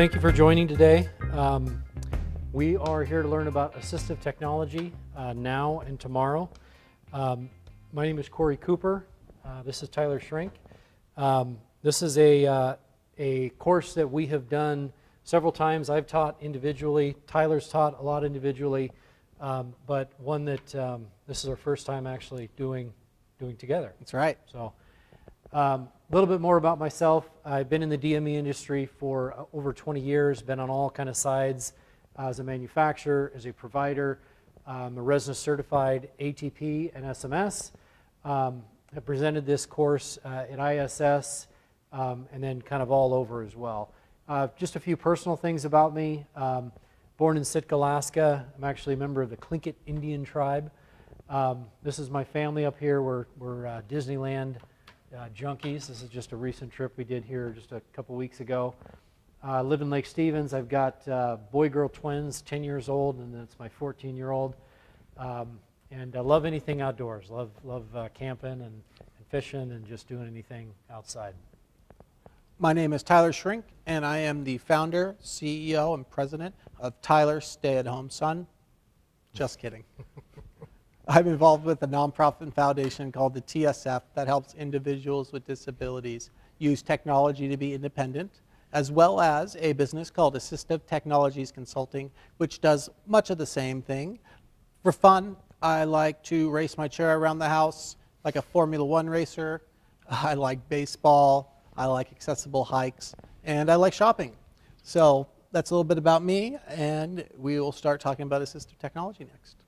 Thank you for joining today. Um, we are here to learn about assistive technology uh, now and tomorrow. Um, my name is Cory Cooper. Uh, this is Tyler Schrenk. Um, this is a, uh, a course that we have done several times. I've taught individually. Tyler's taught a lot individually, um, but one that um, this is our first time actually doing doing together. That's right. So, a little bit more about myself. I've been in the DME industry for uh, over 20 years. Been on all kind of sides as a manufacturer, as a provider. I'm a RESNA certified ATP and SMS. Um, I presented this course uh, at ISS um, and then kind of all over as well. Uh, just a few personal things about me. Um, born in Sitka, Alaska. I'm actually a member of the Tlingit Indian tribe. Um, this is my family up here. We're, we're uh, Disneyland uh, junkies. This is just a recent trip we did here just a couple weeks ago. I uh, live in Lake Stevens. I've got uh, boy-girl twins, 10 years old, and it's my 14-year-old. Um, and I love anything outdoors. Love love uh, camping and, and, fishing and just doing anything outside. My name is Tyler Schrenk, and I am the founder, CEO, and president of Tyler Stay at Home Son. Just kidding. I'm involved with a nonprofit foundation called the TSF that helps individuals with disabilities use technology to be independent, as well as a business called Assistive Technologies Consulting, which does much of the same thing. For fun, I like to race my chair around the house like a Formula One racer. I like baseball. I like accessible hikes. And I like shopping. So that's a little bit about me, and we will start talking about assistive technology next.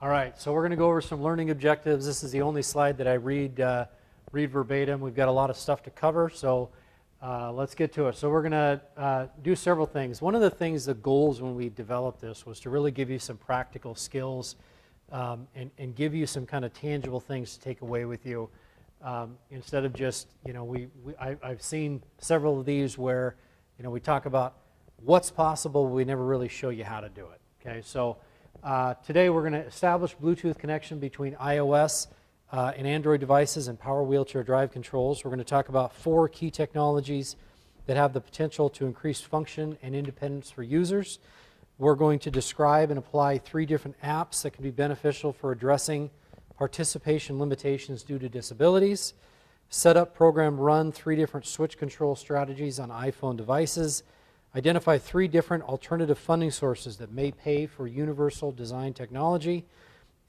All right, so we're going to go over some learning objectives. This is the only slide that I read, uh, read verbatim. We've got a lot of stuff to cover, so uh, let's get to it. So we're going to uh, do several things. One of the things, the goals when we developed this was to really give you some practical skills um, and, and, give you some kind of tangible things to take away with you. Um, instead of just, you know, we, we I, have seen several of these where, you know, we talk about what's possible, but we never really show you how to do it. Okay, so uh, today we're going to establish Bluetooth connection between iOS uh, and Android devices and power wheelchair drive controls. We're going to talk about four key technologies that have the potential to increase function and independence for users. We're going to describe and apply three different apps that can be beneficial for addressing participation limitations due to disabilities. Set up, program, run three different switch control strategies on iPhone devices. Identify three different alternative funding sources that may pay for universal design technology.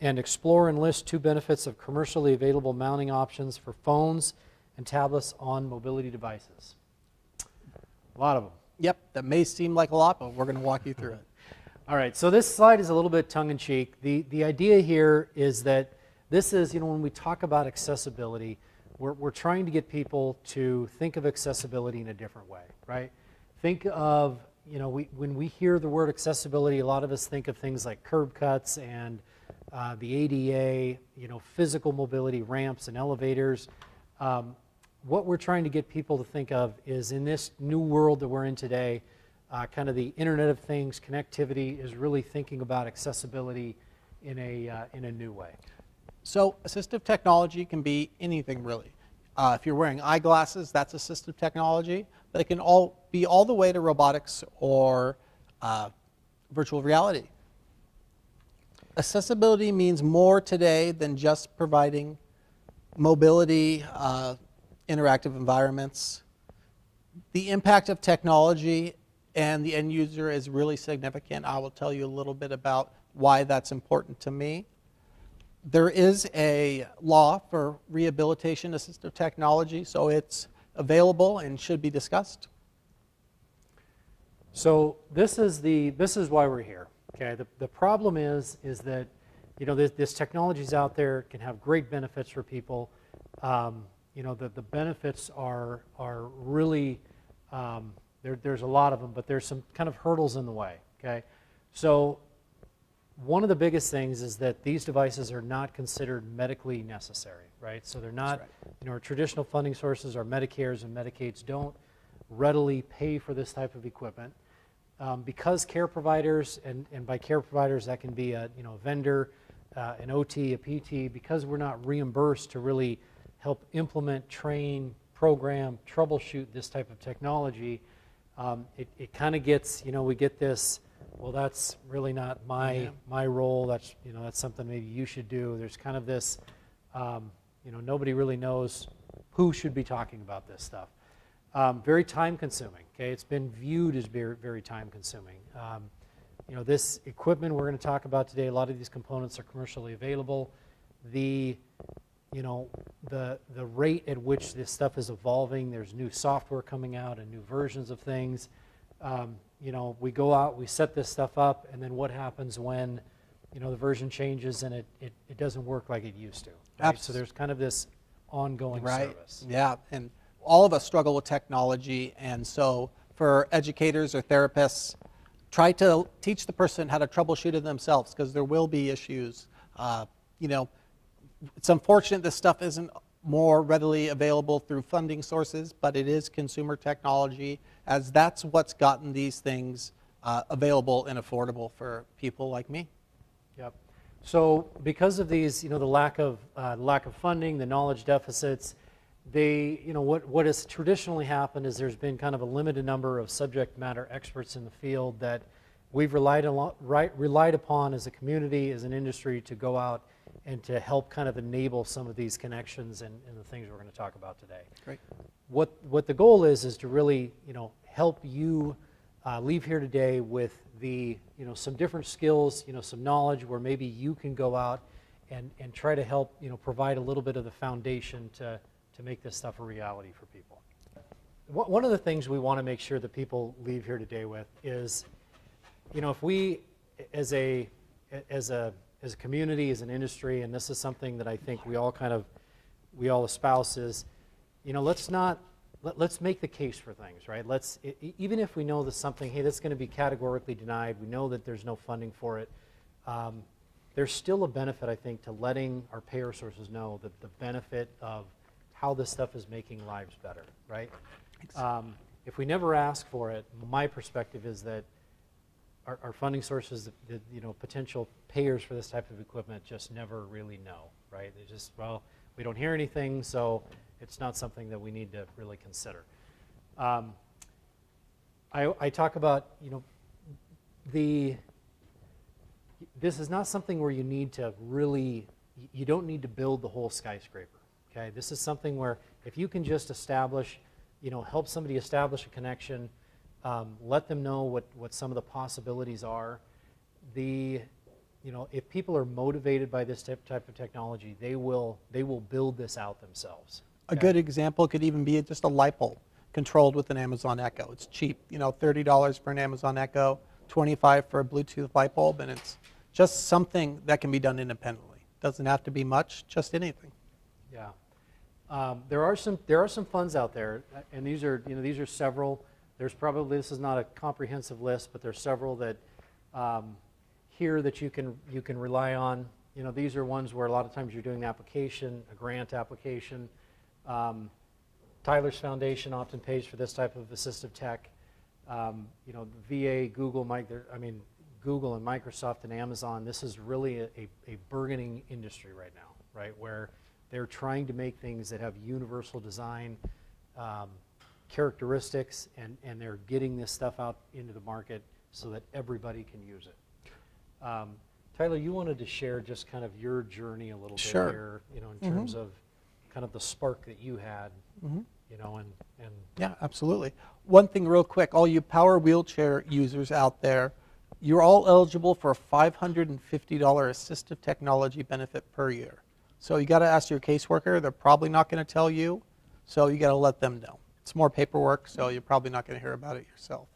And explore and list two benefits of commercially available mounting options for phones and tablets on mobility devices. A lot of them. Yep, that may seem like a lot, but we're going to walk you through it. All right, so this slide is a little bit tongue in cheek. The, the idea here is that this is, you know, when we talk about accessibility, we're, we're trying to get people to think of accessibility in a different way, right? Think of, you know, we, when we hear the word accessibility, a lot of us think of things like curb cuts and uh, the ADA, you know, physical mobility, ramps and elevators. Um, what we're trying to get people to think of is in this new world that we're in today, uh, kind of the Internet of Things, connectivity is really thinking about accessibility in a, uh, in a new way. So assistive technology can be anything really. Uh, if you're wearing eyeglasses, that's assistive technology, but it can all be all the way to robotics or uh, virtual reality. Accessibility means more today than just providing mobility, uh, interactive environments. The impact of technology and the end user is really significant. I will tell you a little bit about why that's important to me. There is a law for rehabilitation assistive technology, so it's available and should be discussed. So this is the this is why we're here. Okay, the, the problem is is that you know this, this technology is out there can have great benefits for people. Um, you know the, the benefits are are really um, there, there's a lot of them, but there's some kind of hurdles in the way. Okay, so one of the biggest things is that these devices are not considered medically necessary, right? So they're not, right. you know, our traditional funding sources, our Medicares and Medicaids don't readily pay for this type of equipment. Um, because care providers, and, and by care providers that can be a, you know, a vendor, uh, an OT, a PT, because we're not reimbursed to really help implement, train, program, troubleshoot this type of technology, um, it, it kind of gets, you know, we get this, well, that's really not my, Yeah. my role. That's, you know, that's something maybe you should do. There's kind of this, um, you know, nobody really knows who should be talking about this stuff. Um, very time consuming, okay? It's been viewed as very, very time consuming. Um, you know, this equipment we're going to talk about today, a lot of these components are commercially available. The, you know, the, the rate at which this stuff is evolving, there's new software coming out and new versions of things. Um, you know, we go out, we set this stuff up, and then what happens when, you know, the version changes and it, it, it doesn't work like it used to. Right? So there's kind of this ongoing right. service. Yeah, and all of us struggle with technology, and so for educators or therapists, try to teach the person how to troubleshoot it themselves because there will be issues. Uh, you know, it's unfortunate this stuff isn't more readily available through funding sources, but it is consumer technology, as that's what's gotten these things uh, available and affordable for people like me. Yep. So because of these, you know, the lack of uh, lack of funding, the knowledge deficits, they, you know, what what has traditionally happened is there's been kind of a limited number of subject matter experts in the field that we've relied right, relied upon as a community, as an industry, to go out and to help kind of enable some of these connections and, and the things we're going to talk about today Great. what what the goal is is to really you know help you uh, leave here today with the you know some different skills you know some knowledge where maybe you can go out and and try to help you know provide a little bit of the foundation to to make this stuff a reality for people. One- of the things we want to make sure that people leave here today with is you know if we as a as a as a community as an industry and this is something that i think we all kind of we all espouse is you know let's not let, let's make the case for things right let's e- even if we know that something hey that's going to be categorically denied we know that there's no funding for it um, there's still a benefit i think to letting our payer sources know that the benefit of how this stuff is making lives better right um, if we never ask for it my perspective is that our, our funding sources, the, the, you know, potential payers for this type of equipment just never really know, right? They just, well, we don't hear anything, so it's not something that we need to really consider. Um, I, I talk about, you know, the, this is not something where you need to really, you don't need to build the whole skyscraper, okay? This is something where if you can just establish, you know, help somebody establish a connection, um, let them know what, what some of the possibilities are. The, you know, if people are motivated by this type, type of technology, they will, they will build this out themselves. A good example could even be just a light bulb controlled with an Amazon Echo. It's cheap, you know, $30 for an Amazon Echo, 25 for a Bluetooth light bulb, and it's just something that can be done independently. Doesn't have to be much, just anything. Yeah. Um, there are some there are some funds out there, and these are you know these are several. There's probably this is not a comprehensive list, but there's several that um, here that you can you can rely on. You know these are ones where a lot of times you're doing the application, a grant application. Um, Tyler's Foundation often pays for this type of assistive tech. Um, you know, VA, Google, Mike, I mean, Google and Microsoft and Amazon. This is really a, a, a burgeoning industry right now, right? Where they're trying to make things that have universal design um, characteristics, and, and they're getting this stuff out into the market so that everybody can use it. Um, Tyler, you wanted to share just kind of your journey a little Sure. bit here, you know, in terms of kind of the spark that you had, Mhm. you know, and, and Yeah, absolutely. One thing, real quick all you power wheelchair users out there, you're all eligible for a $550 assistive technology benefit per year. So you got to ask your caseworker. They're probably not going to tell you, so you got to let them know. It's more paperwork, so you're probably not going to hear about it yourself.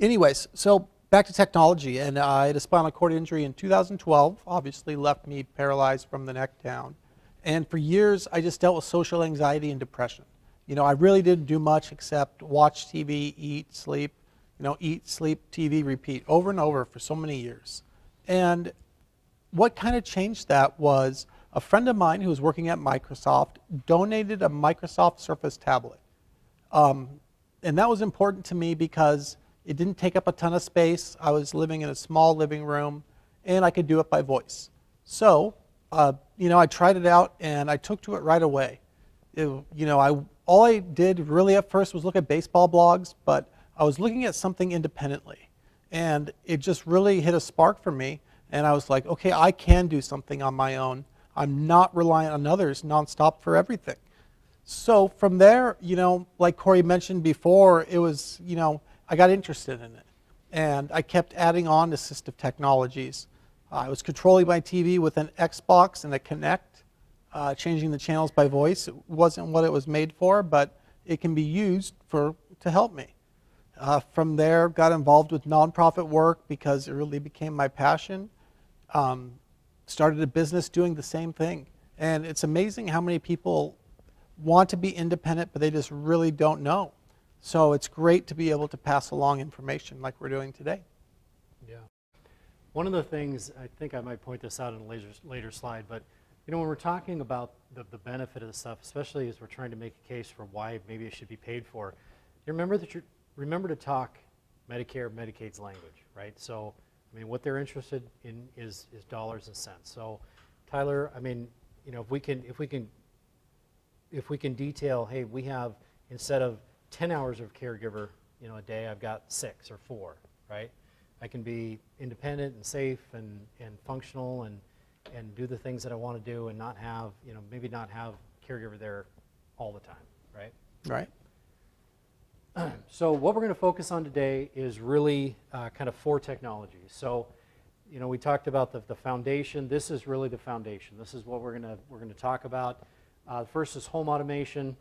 Anyways, so back to technology, and uh, I had a spinal cord injury in 2012. Obviously, left me paralyzed from the neck down, and for years I just dealt with social anxiety and depression. You know, I really didn't do much except watch TV, eat, sleep. You know, eat, sleep, TV, repeat over and over for so many years. And what kind of changed that was a friend of mine who was working at Microsoft donated a Microsoft Surface tablet. Um, and that was important to me because it didn't take up a ton of space. I was living in a small living room, and I could do it by voice. So, uh, you know, I tried it out, and I took to it right away. It- you know, I all I did really at first was look at baseball blogs, but I was looking at something independently, and it just really hit a spark for me. And I was like, okay, I can do something on my own. I'm not reliant on others nonstop for everything. So from there, you know, like Cory mentioned before, it was, you know, I got interested in it. And I kept adding on assistive technologies. I was controlling my TV with an Xbox and a Kinect, uh, changing the channels by voice. It wasn't what it was made for, but it can be used for to help me. Uh, from there, got involved with nonprofit work because it really became my passion. Um, started a business doing the same thing. And it's amazing how many people want to be independent, but they just really don't know. So it's great to be able to pass along information like we're doing today. One of the things, I think I might point this out in a later, later slide, but you know, when we're talking about the, the benefit of the stuff, especially as we're trying to make a case for why maybe it should be paid for, you remember that you remember to talk Medicare, Medicaid's language, right? So, I mean, what they're interested in is, is dollars and cents. So, Tyler, I mean, you know, if we can, if we can, if we can detail, hey, we have instead of 10 hours of caregiver, you know, a day, I've got six or four, right? I can be independent and safe and, and functional and, and do the things that I want to do and not have, you know, maybe not have caregiver there all the time, right? Right. So what we're going to focus on today is really uh, kind of four technologies. So, you know, we talked about the, the foundation. This is really the foundation. This is what we're going to we're going to talk about. Uh, first is home automation,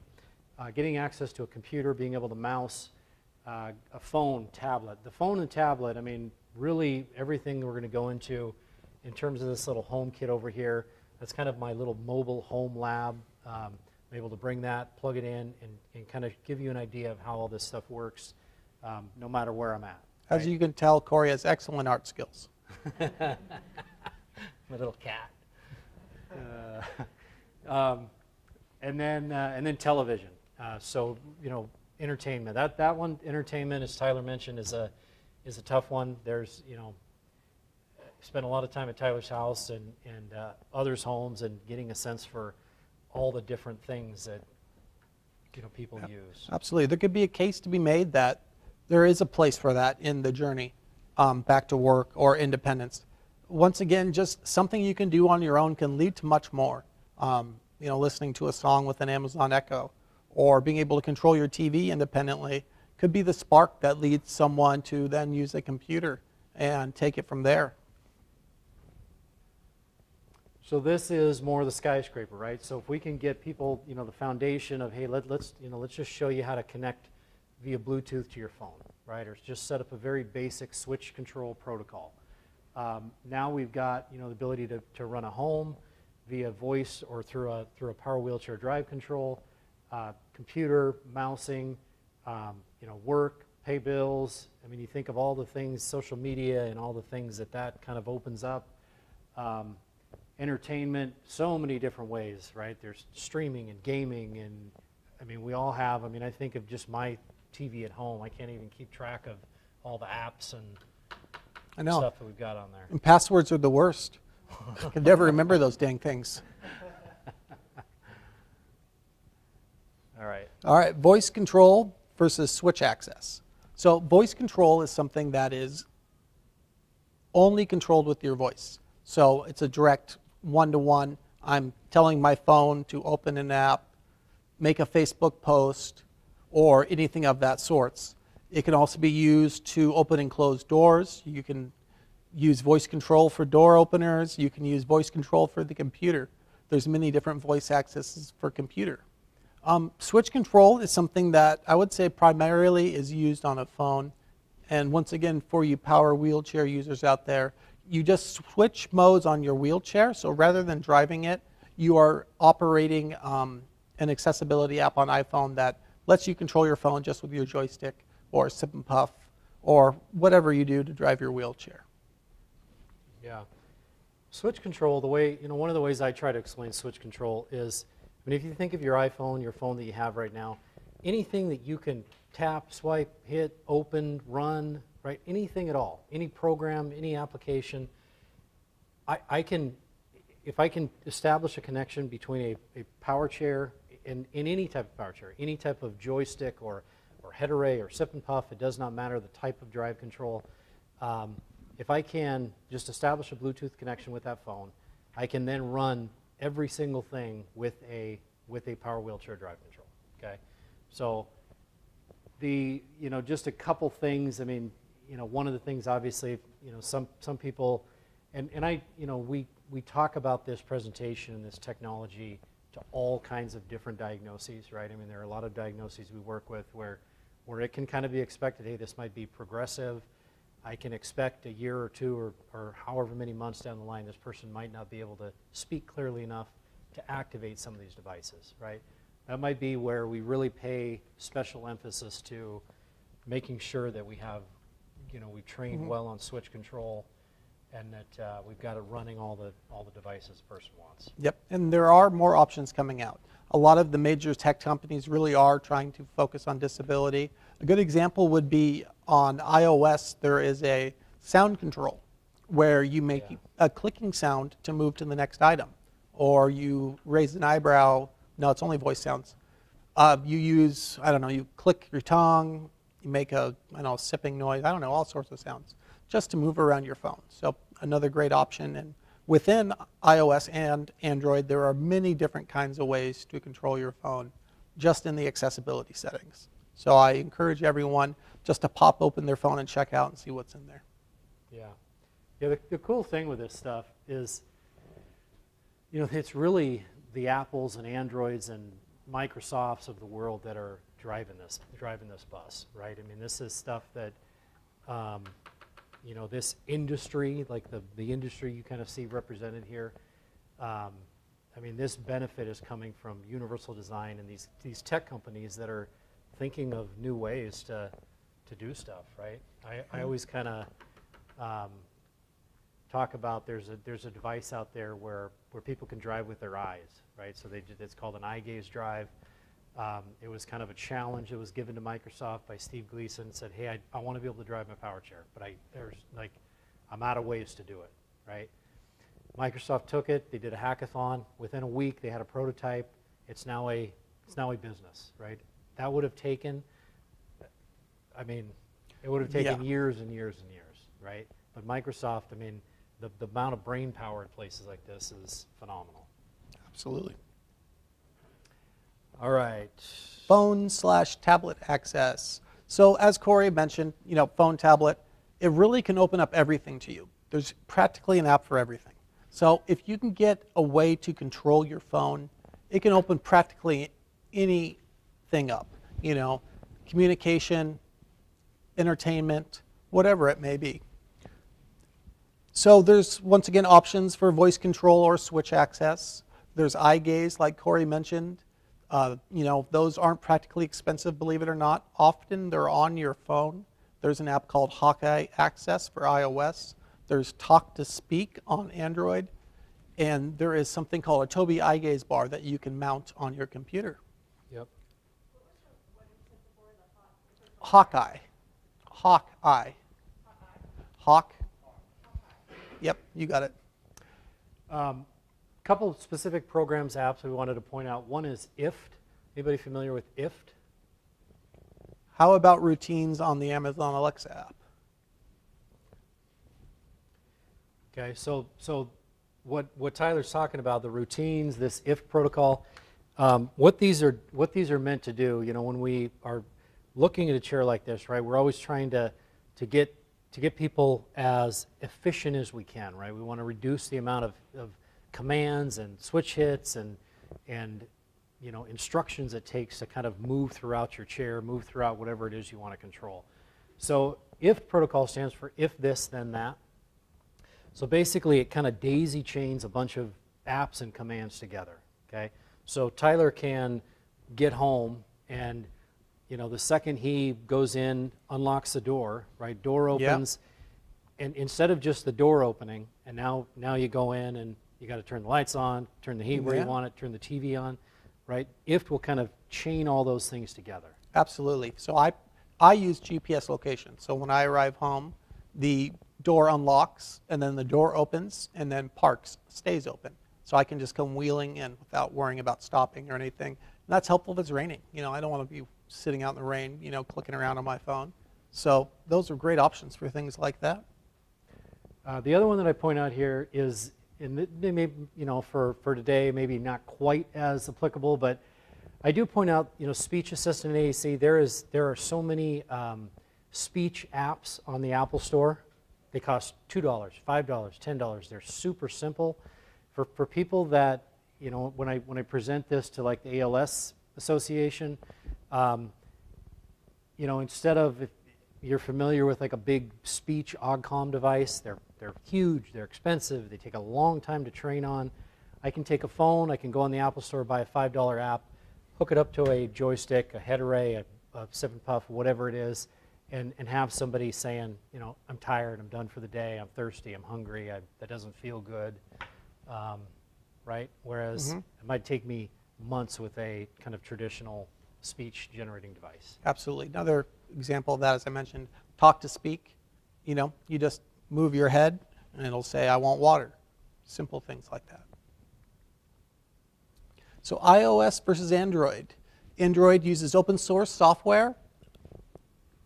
uh, getting access to a computer, being able to mouse, uh, a phone, tablet. The phone and tablet. I mean, really everything we're going to go into in terms of this little home kit over here. That's kind of my little mobile home lab. Um, I'm able to bring that, plug it in, and, and kind of give you an idea of how all this stuff works, um, no matter where I'm at. As you can tell, Cory has excellent art skills. My little cat. Uh, um, and then uh, and then television. Uh, so you know, entertainment. That that one, entertainment, as Tyler mentioned, is a is a tough one. There's you know, spent a lot of time at Tyler's house and and uh, others' homes and getting a sense for all the different things that you know people use. Absolutely. There could be a case to be made that there is a place for that in the journey um, back to work or independence. Once again, just something you can do on your own can lead to much more. Um, you know, listening to a song with an Amazon Echo or being able to control your TV independently could be the spark that leads someone to then use a computer and take it from there. So this is more the skyscraper, right? So if we can get people, you know, the foundation of, hey, let, let's, you know, let's just show you how to connect via Bluetooth to your phone, right? Or just set up a very basic switch control protocol. Um, now we've got, you know, the ability to, to run a home via voice or through a, through a power wheelchair drive control, uh, computer, mousing, um, you know, work, pay bills. I mean, you think of all the things, social media and all the things that that kind of opens up. Um, entertainment so many different ways, right? There's streaming and gaming, and I mean, we all have. I mean, I think of just my TV at home. I can't even keep track of all the apps and I know. stuff that we've got on there. And passwords are the worst. I can never remember those dang things. All right. All right, voice control versus switch access. So, voice control is something that is only controlled with your voice. So, it's a direct one to one. I'm telling my phone to open an app, make a Facebook post, or anything of that sorts. It can also be used to open and close doors. You can use voice control for door openers. You can use voice control for the computer. There's many different voice accesses for computer. Um, switch control is something that I would say primarily is used on a phone. And once again, for you power wheelchair users out there, you just switch modes on your wheelchair. So rather than driving it, you are operating um, an accessibility app on iPhone that lets you control your phone just with your joystick or sip and puff or whatever you do to drive your wheelchair. Yeah. Switch control, the way, you know, one of the ways I try to explain switch control is, I mean, if you think of your iPhone, your phone that you have right now, anything that you can tap, swipe, hit, open, run, right, anything at all, any program, any application, I, I can, if I can establish a connection between a, a power chair and in any type of power chair, any type of joystick or, or head array or sip and puff, it does not matter the type of drive control. Um, if I can just establish a Bluetooth connection with that phone, I can then run every single thing with a with a power wheelchair drive control. Okay, so the you know just a couple things. I mean, you know, one of the things obviously, you know, some some people, and and I, you know, we we talk about this presentation and this technology to all kinds of different diagnoses, right? I mean, there are a lot of diagnoses we work with where where it can kind of be expected, hey, this might be progressive. I can expect a year or two or, or however many months down the line, this person might not be able to speak clearly enough to activate some of these devices, right? That might be where we really pay special emphasis to making sure that we have, you know, we've trained well on switch control and that uh, we've got it running all the, all the devices the person wants. Yep, and there are more options coming out. A lot of the major tech companies really are trying to focus on disability. A good example would be on iOS, there is a sound control where you make Yeah. a clicking sound to move to the next item, or you raise an eyebrow. No, it's only voice sounds. Uh, you use, I don't know, you click your tongue, you make a, I don't know, sipping noise, I don't know, all sorts of sounds, just to move around your phone. So another great option. And within iOS and Android, there are many different kinds of ways to control your phone just in the accessibility settings. So I encourage everyone just to pop open their phone and check out and see what's in there. Yeah. Yeah, the, the cool thing with this stuff is, you know, it's really the Apples and Androids and Microsofts of the world that are driving this, driving this bus, right? I mean, this is stuff that, um, you know, this industry, like the, the industry you kind of see represented here, um, I mean, this benefit is coming from universal design and these, these tech companies that are thinking of new ways to, to do stuff, right? I, I always kind of, um, talk about there's a there's a device out there where where people can drive with their eyes, right? So they did, it's called an eye gaze drive. Um, it was kind of a challenge that was given to Microsoft by Steve Gleason. Said, hey, I, I want to be able to drive my power chair, but I there's like I'm out of ways to do it, right? Microsoft took it. They did a hackathon. Within a week, they had a prototype. It's now a it's now a business, right? That would have taken. I mean, it would have taken Yeah. years and years and years, right? But Microsoft, I mean, the, the amount of brain power in places like this is phenomenal. Absolutely. All right. phone slash tablet access. So as Cory mentioned, you know, phone, tablet, it really can open up everything to you. There's practically an app for everything. So if you can get a way to control your phone, it can open practically anything up. You know, communication, entertainment, whatever it may be. So there's once again options for voice control or switch access. There's eye gaze, like Cory mentioned. Uh, you know, those aren't practically expensive, believe it or not. Often they're on your phone. There's an app called Hawkeye Access for iOS. There's Talk to Speak on Android. And there is something called a Tobii Eye Gaze bar that you can mount on your computer. Yep. Hawkeye. Hawkeye. Hawk. Yep, you got it. Um, couple specific programs, apps we wanted to point out. One is IFTTT. Anybody familiar with IFTTT? How about routines on the Amazon Alexa app? Okay, so so what what Tyler's talking about the routines, this IFTTT protocol, um, what these are what these are meant to do. You know, when we are looking at a chair like this, right? We're always trying to to get to get people as efficient as we can, right? We want to reduce the amount of, of commands and switch hits and and you know instructions it takes to kind of move throughout your chair, move throughout whatever it is you want to control. So IFTTT protocol stands for if this then that. So basically, it kind of daisy chains a bunch of apps and commands together. Okay, so Tyler can get home, and you know the second he goes in, unlocks the door. Right, door opens, and instead of just the door opening, and now now you go in and you got to turn the lights on, turn the heat where Yeah. you want it, turn the TV on. Right, IFTTT will kind of chain all those things together. Absolutely. So I, I use GPS location. So when I arrive home, the door unlocks and then the door opens and then parks, stays open. So I can just come wheeling in without worrying about stopping or anything. And that's helpful if it's raining. You know, I don't want to be sitting out in the rain, you know, clicking around on my phone. So those are great options for things like that. Uh, the other one that I point out here is, and it may, may- you know, for, for today, maybe not quite as applicable, but I do point out, you know, speech assistant AAC, there is, there are so many um, speech apps on the Apple Store. They cost $2, $5, $10. They're super simple. For, for people that, you know, when I, when I present this to like the ALS Association, um, you know, instead of if you're familiar with like a big speech OGCOM device, they're they're huge, they're expensive, they take a long time to train on. I can take a phone, I can go on the Apple Store, buy a five dollar app, hook it up to a joystick, a head array, a, a sip and puff, whatever it is, and and have somebody saying, you know, I'm tired, I'm done for the day, I'm thirsty, I'm hungry, I, that doesn't feel good, um, right? Whereas it might take me months with a kind of traditional speech generating device. Absolutely. Another example of that, as I mentioned, talk to speak. You know, you just move your head and it'll say, I want water. Simple things like that. So, iOS versus Android. Android uses open source software,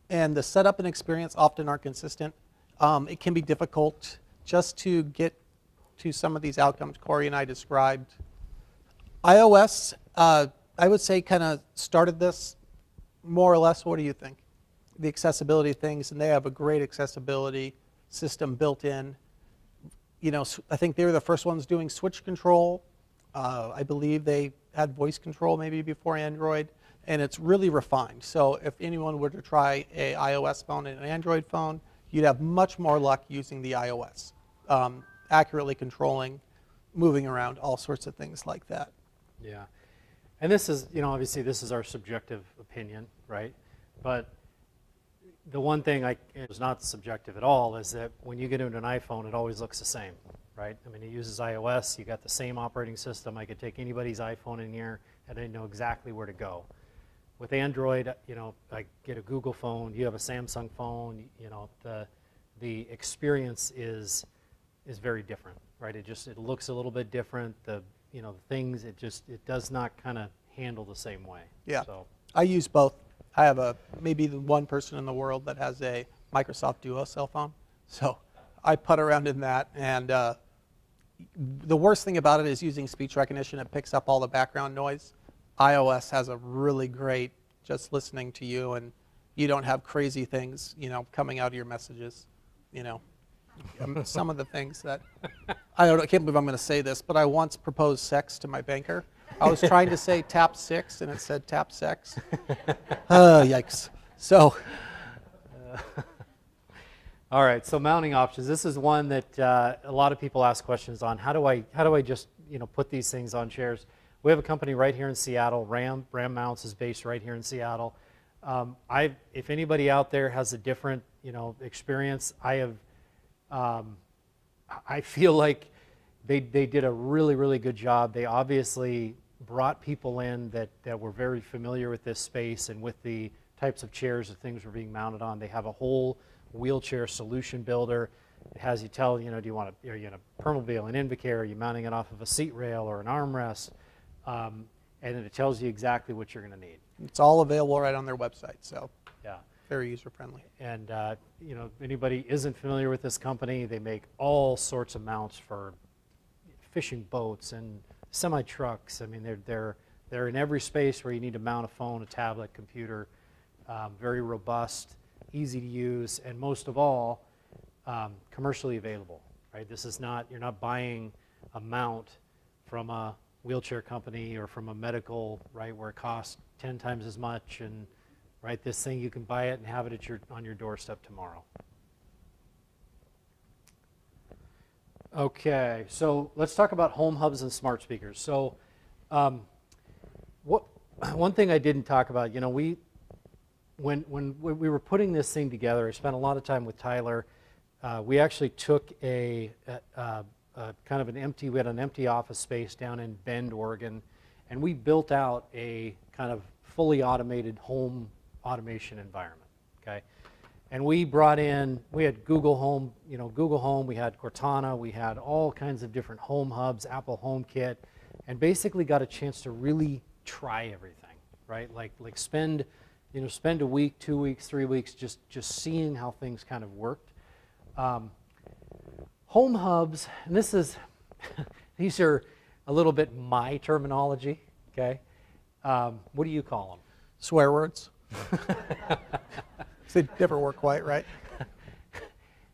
and the setup and experience often aren't consistent. Um, it can be difficult just to get to some of these outcomes Cory and I described iOS, uh, I would say, kind of started this more or less. What do you think? The accessibility things, and they have a great accessibility system built in. You know, I think they were the first ones doing switch control. Uh, I believe they had voice control maybe before Android, and it's really refined. So if anyone were to try a iOS phone and an Android phone, you'd have much more luck using the iOS, um, accurately controlling, moving around, all sorts of things like that. Yeah. And this is, you know, obviously this is our subjective opinion, right? But the one thing I is not subjective at all is that when you get into an iPhone, it always looks the same, right? I mean, it uses iOS. You got the same operating system. I could take anybody's iPhone in here, and I know exactly where to go. With Android, you know, I get a Google phone. You have a Samsung phone. You know, the the experience is is very different, right? It just it looks a little bit different. The you know the things it just it does not kind of handle the same way. Yeah. So I use both. I have a maybe the one person in the world that has a Microsoft Duo cell phone, so I put around in that. And uh, the worst thing about it is using speech recognition. It picks up all the background noise. iOS has a really great just listening to you, and you don't have crazy things, you know, coming out of your messages. You know, Um, some of the things that I don't. I can't believe I'm going to say this, but I once proposed sex to my banker. I was trying to say tap six, and it said tap sex. Uh, yikes. So, All right, so mounting options. This is one that uh, a lot of people ask questions on. How do I how do I just you know put these things on chairs? We have a company right here in Seattle. Ram Ram Mounts is based right here in Seattle. Um, I if anybody out there has a different you know experience, I have. Um, I feel like they they did a really really good job. They obviously brought people in that that were very familiar with this space and with the types of chairs that things were being mounted on. They have a whole wheelchair solution builder. It has you tell you know do you want to are you in a Permobil, an Invacare, are you mounting it off of a seat rail or an armrest, um, and it tells you exactly what you're going to need. it's all available right on their website, so. Very user friendly. And uh, you know, anybody isn't familiar with this company, they make all sorts of mounts for fishing boats and semi trucks. I mean, they're they're they're in every space where you need to mount a phone, a tablet, computer. Um, very robust, easy to use, and most of all, um, commercially available. Right? This is not you're not buying a mount from a wheelchair company or from a medical right where it costs 10 times as much and right? This thing you can buy it and have it at your on your doorstep tomorrow. Okay so let's talk about home hubs and smart speakers. So um, what one thing i didn't talk about you know we when when we we were putting this thing together i spent a lot of time with tyler. Uh, we actually took a, a, a, a kind of an empty we had an empty office space down in bend oregon and we built out a kind of fully automated home automation environment okay and we brought in we had google home you know google home we had cortana we had all kinds of different home hubs apple homekit and basically got a chance to really try everything, right? Like like spend, you know, spend a week, two weeks, three weeks just just seeing how things kind of worked. Um, home hubs, and this is these are a little bit my terminology. Okay, um, what do you call them? Swear words. they never work quite right.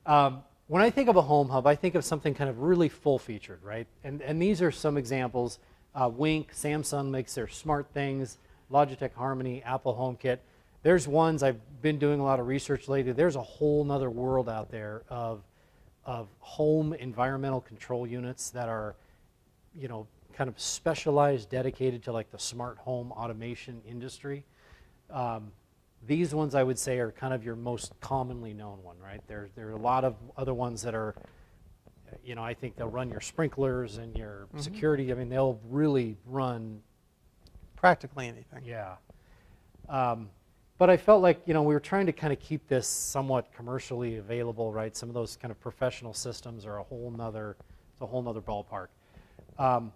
Um, when I think of a home hub, I think of something kind of really full featured, right? And, and these are some examples. Uh, Wink, Samsung makes their SmartThings, Logitech Harmony, Apple HomeKit. There's ones I've been doing a lot of research lately. There's a whole nother world out there of, of home environmental control units that are, you know, kind of specialized, dedicated to like the smart home automation industry. Um, these ones I would say are kind of your most commonly known one, right? There, there are a lot of other ones that are, you know, I think they'll run your sprinklers and your security. I mean, they'll really run, Practically anything. yeah. Um, but I felt like, you know, we were trying to kind of keep this somewhat commercially available, right? Some of those kind of professional systems are a whole nother, it's a whole nother ballpark. Um,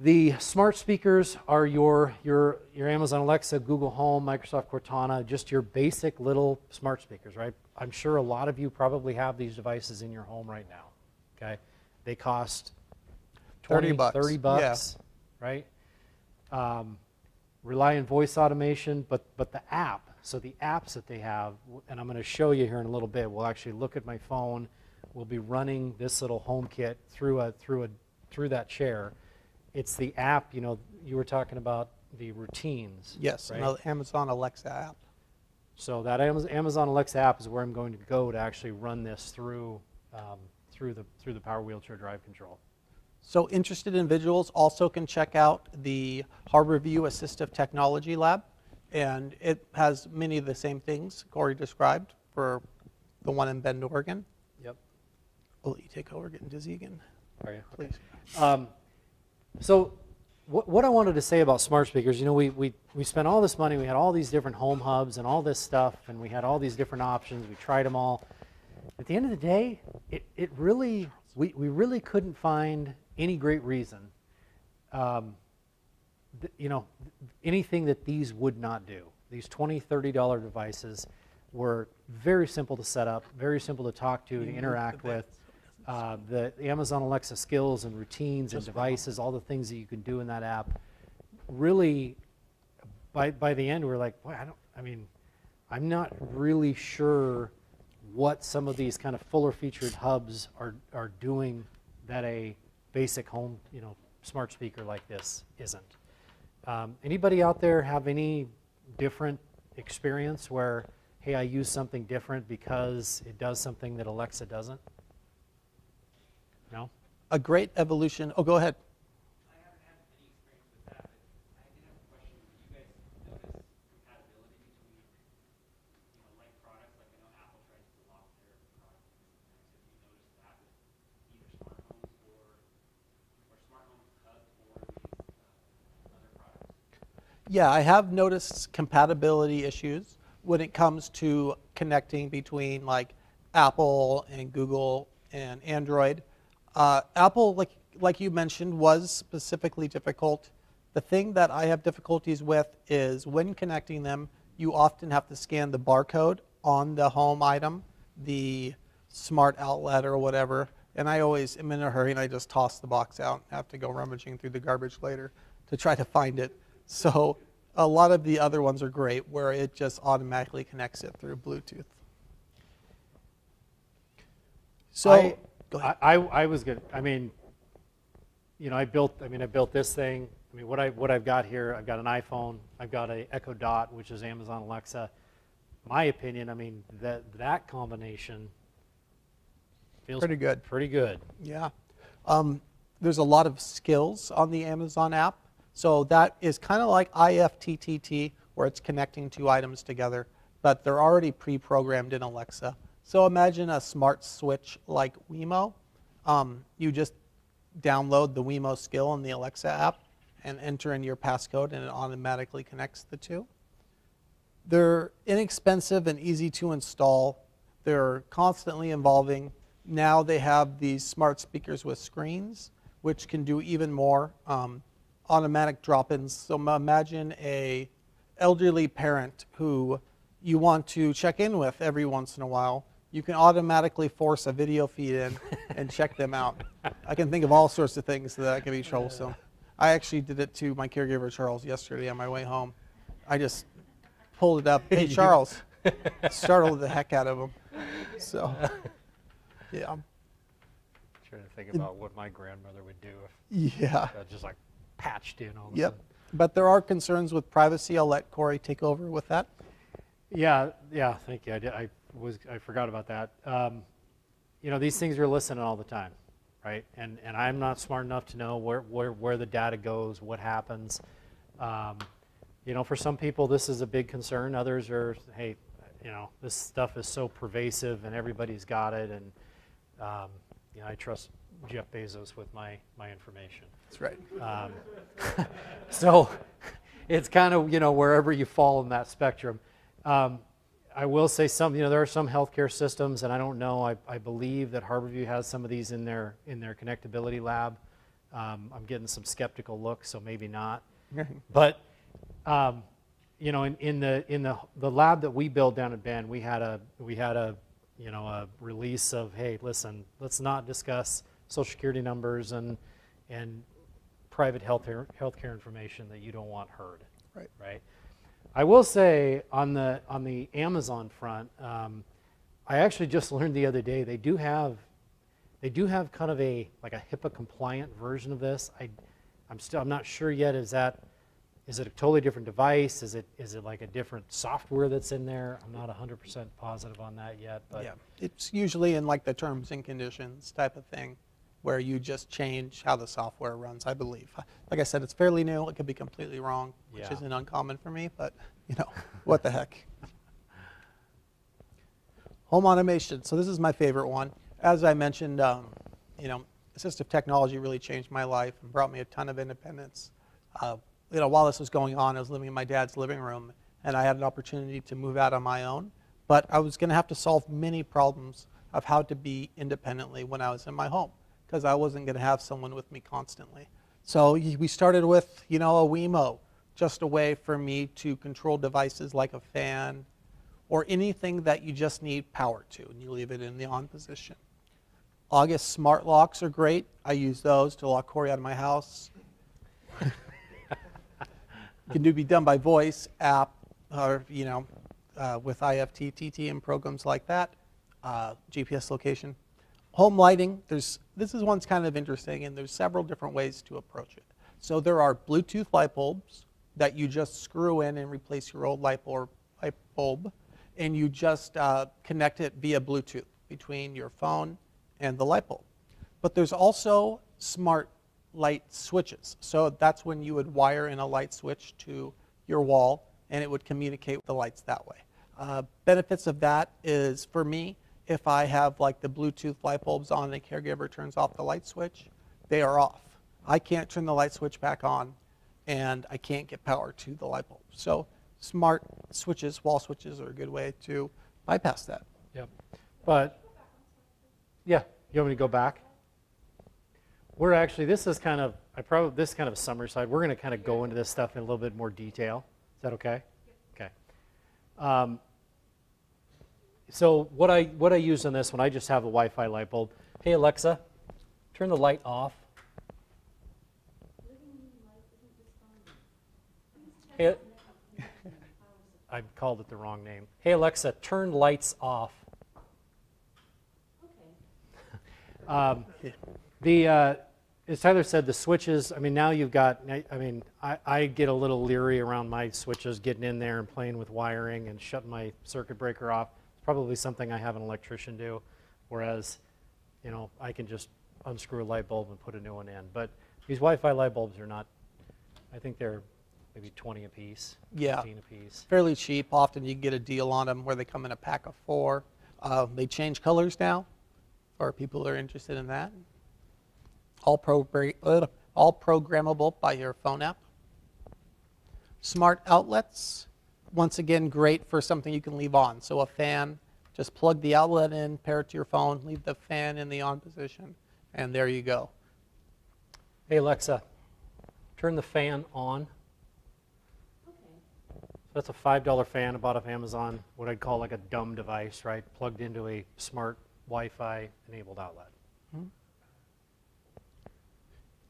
the smart speakers are your, your, your Amazon Alexa, Google Home, Microsoft Cortana, just your basic little smart speakers, right? I'm sure a lot of you probably have these devices in your home right now, okay? They cost 30 20, bucks, 30 yeah. bucks, right? Um, rely on voice automation, but, but the app, so the apps that they have, and I'm going to show you here in a little bit, we'll actually look at my phone, we'll be running this little home kit through, a, through, a, through that chair. It's the app, you know, you were talking about the routines. Yes, right? an Amazon Alexa app. So that Amazon Alexa app is where I'm going to go to actually run this through, um, through, the, through the Power Wheelchair Drive Control. So interested individuals also can check out the Harborview Assistive Technology Lab, and it has many of the same things Cory described for the one in Bend, Oregon. Yep. I'll let you take over, getting dizzy again, Are you? please. Um, so what, what I wanted to say about smart speakers, you know, we, we, we spent all this money, we had all these different home hubs and all this stuff, and we had all these different options, we tried them all. At the end of the day, it, it really, we, we really couldn't find any great reason, um, th- you know, anything that these would not do. These 20 $30 devices were very simple to set up, very simple to talk to, to interact with. Uh, the Amazon Alexa skills and routines and devices, all the things that you can do in that app, really, by, by the end, we're like, boy, I don't, I mean, I'm not really sure what some of these kind of fuller featured hubs are, are doing that a basic home, you know, smart speaker like this isn't. Um, anybody out there have any different experience where, hey, I use something different because it does something that Alexa doesn't? A great evolution. Oh, go ahead. Yeah, I have noticed compatibility issues when it comes to connecting between like Apple and Google and Android. Uh, Apple, like like you mentioned, was specifically difficult. The thing that I have difficulties with is when connecting them, you often have to scan the barcode on the home item, the smart outlet or whatever. And I always am in a hurry and I just toss the box out and have to go rummaging through the garbage later to try to find it. So a lot of the other ones are great where it just automatically connects it through Bluetooth. So I, go ahead. I, I, I was good. I mean, you know, I built. I mean, I built this thing. I mean, what I what I've got here, I've got an iPhone. I've got a Echo Dot, which is Amazon Alexa. My opinion. I mean, that that combination feels Pretty good. Pretty good. Yeah. Um, there's a lot of skills on the Amazon app. So that is kind of like IFTTT, where it's connecting two items together, but they're already pre programmed in Alexa. So imagine a smart switch like Wemo. Um, you just download the Wemo skill in the Alexa app and enter in your passcode, and it automatically connects the two. They're inexpensive and easy to install. They're constantly evolving. Now they have these smart speakers with screens, which can do even more. Um, automatic drop-ins. So imagine a elderly parent who you want to check in with every once in a while. You can automatically force a video feed in and check them out. I can think of all sorts of things that can be troublesome. I actually did it to my caregiver Charles yesterday on my way home. I just pulled it up. Hey Charles, startled the heck out of him. So, yeah, I'm Trying to think about what my grandmother would do if yeah. just like patched in all of a Yep. sudden. But there are concerns with privacy. I'll let Cory take over with that. Yeah, yeah, thank you. I, did, I was I forgot about that. Um, you know, these things are listening all the time, right? And and I'm not smart enough to know where where, where the data goes, what happens. Um, you know, for some people this is a big concern. Others are, hey, you know, this stuff is so pervasive and everybody's got it, and um, you know, I trust Jeff Bezos with my my information. That's right. Um, so it's kind of you know wherever you fall in that spectrum. Um, I will say some you know there are some healthcare systems, and I don't know. I, I believe that Harborview has some of these in their in their connectability lab. Um, I'm getting some skeptical looks, so maybe not. But um, you know, in, in the in the the lab that we built down at Bend, we had a we had a you know a release of hey, listen, let's not discuss social security numbers and and private health healthcare information that you don't want heard. Right. Right. I will say on the on the Amazon front, um, I actually just learned the other day they do have they do have kind of a like a HIPAA compliant version of this. I I'm still I'm not sure yet. Is that is it a totally different device? Is it is it like a different software that's in there? I'm not 100% positive on that yet. But yeah, it's usually in like the terms and conditions type of thing, where you just change how the software runs. I believe. Like I said, it's fairly new. It could be completely wrong, which Yeah. isn't uncommon for me. But you know, what the heck. Home automation. So this is my favorite one. As I mentioned, um, you know, assistive technology really changed my life and brought me a ton of independence. Uh, you know, while this was going on, I was living in my dad's living room, and I had an opportunity to move out on my own. But I was going to have to solve many problems of how to be independently when I was in my home, because I wasn't going to have someone with me constantly. So we started with, you know, a Wemo, just a way for me to control devices like a fan or anything that you just need power to, and you leave it in the on position. August smart locks are great. I use those to lock Cory out of my house. can do be done by voice app or you know uh, with IFTTT and programs like that. Uh, GPS location, home lighting. There's this is one's kind of interesting, and there's several different ways to approach it. So there are Bluetooth light bulbs that you just screw in and replace your old light bulb, and you just uh, connect it via Bluetooth between your phone and the light bulb. But there's also smart light switches. So that's when you would wire in a light switch to your wall and it would communicate with the lights that way. Uh, benefits of that is for me, if I have like the Bluetooth light bulbs on and a caregiver turns off the light switch, they are off. I can't turn the light switch back on and I can't get power to the light bulb. So smart switches, wall switches are a good way to bypass that. Yep. But yeah, you want me to go back? We're actually this is kind of I probably this is kind of a summary side. We're going to kind of go into this stuff in a little bit more detail. Is that okay? Okay. Um, so what I what I use on this one, I just have a Wi-Fi light bulb. Hey Alexa, turn the light off. Hey, I called it the wrong name. Hey Alexa, turn lights off. Um, the uh, as Tyler said, the switches. I mean, now you've got. I mean, I, I get a little leery around my switches, getting in there and playing with wiring and shutting my circuit breaker off. Probably something I have an electrician do, whereas, you know, I can just unscrew a light bulb and put a new one in. But these Wi-Fi light bulbs are not. I think they're maybe 20 a piece, Yeah. 15 a piece. Fairly cheap. Often you can get a deal on them where they come in a pack of four. Uh, they change colors now for people who are interested in that. All, all programmable by your phone app. Smart outlets, once again, great for something you can leave on. So a fan, just plug the outlet in, pair it to your phone, leave the fan in the on position, and there you go. Hey Alexa, turn the fan on. Okay. That's a $5 fan I bought off Amazon, what I'd call like a dumb device, right? Plugged into a smart Wi-Fi enabled outlet.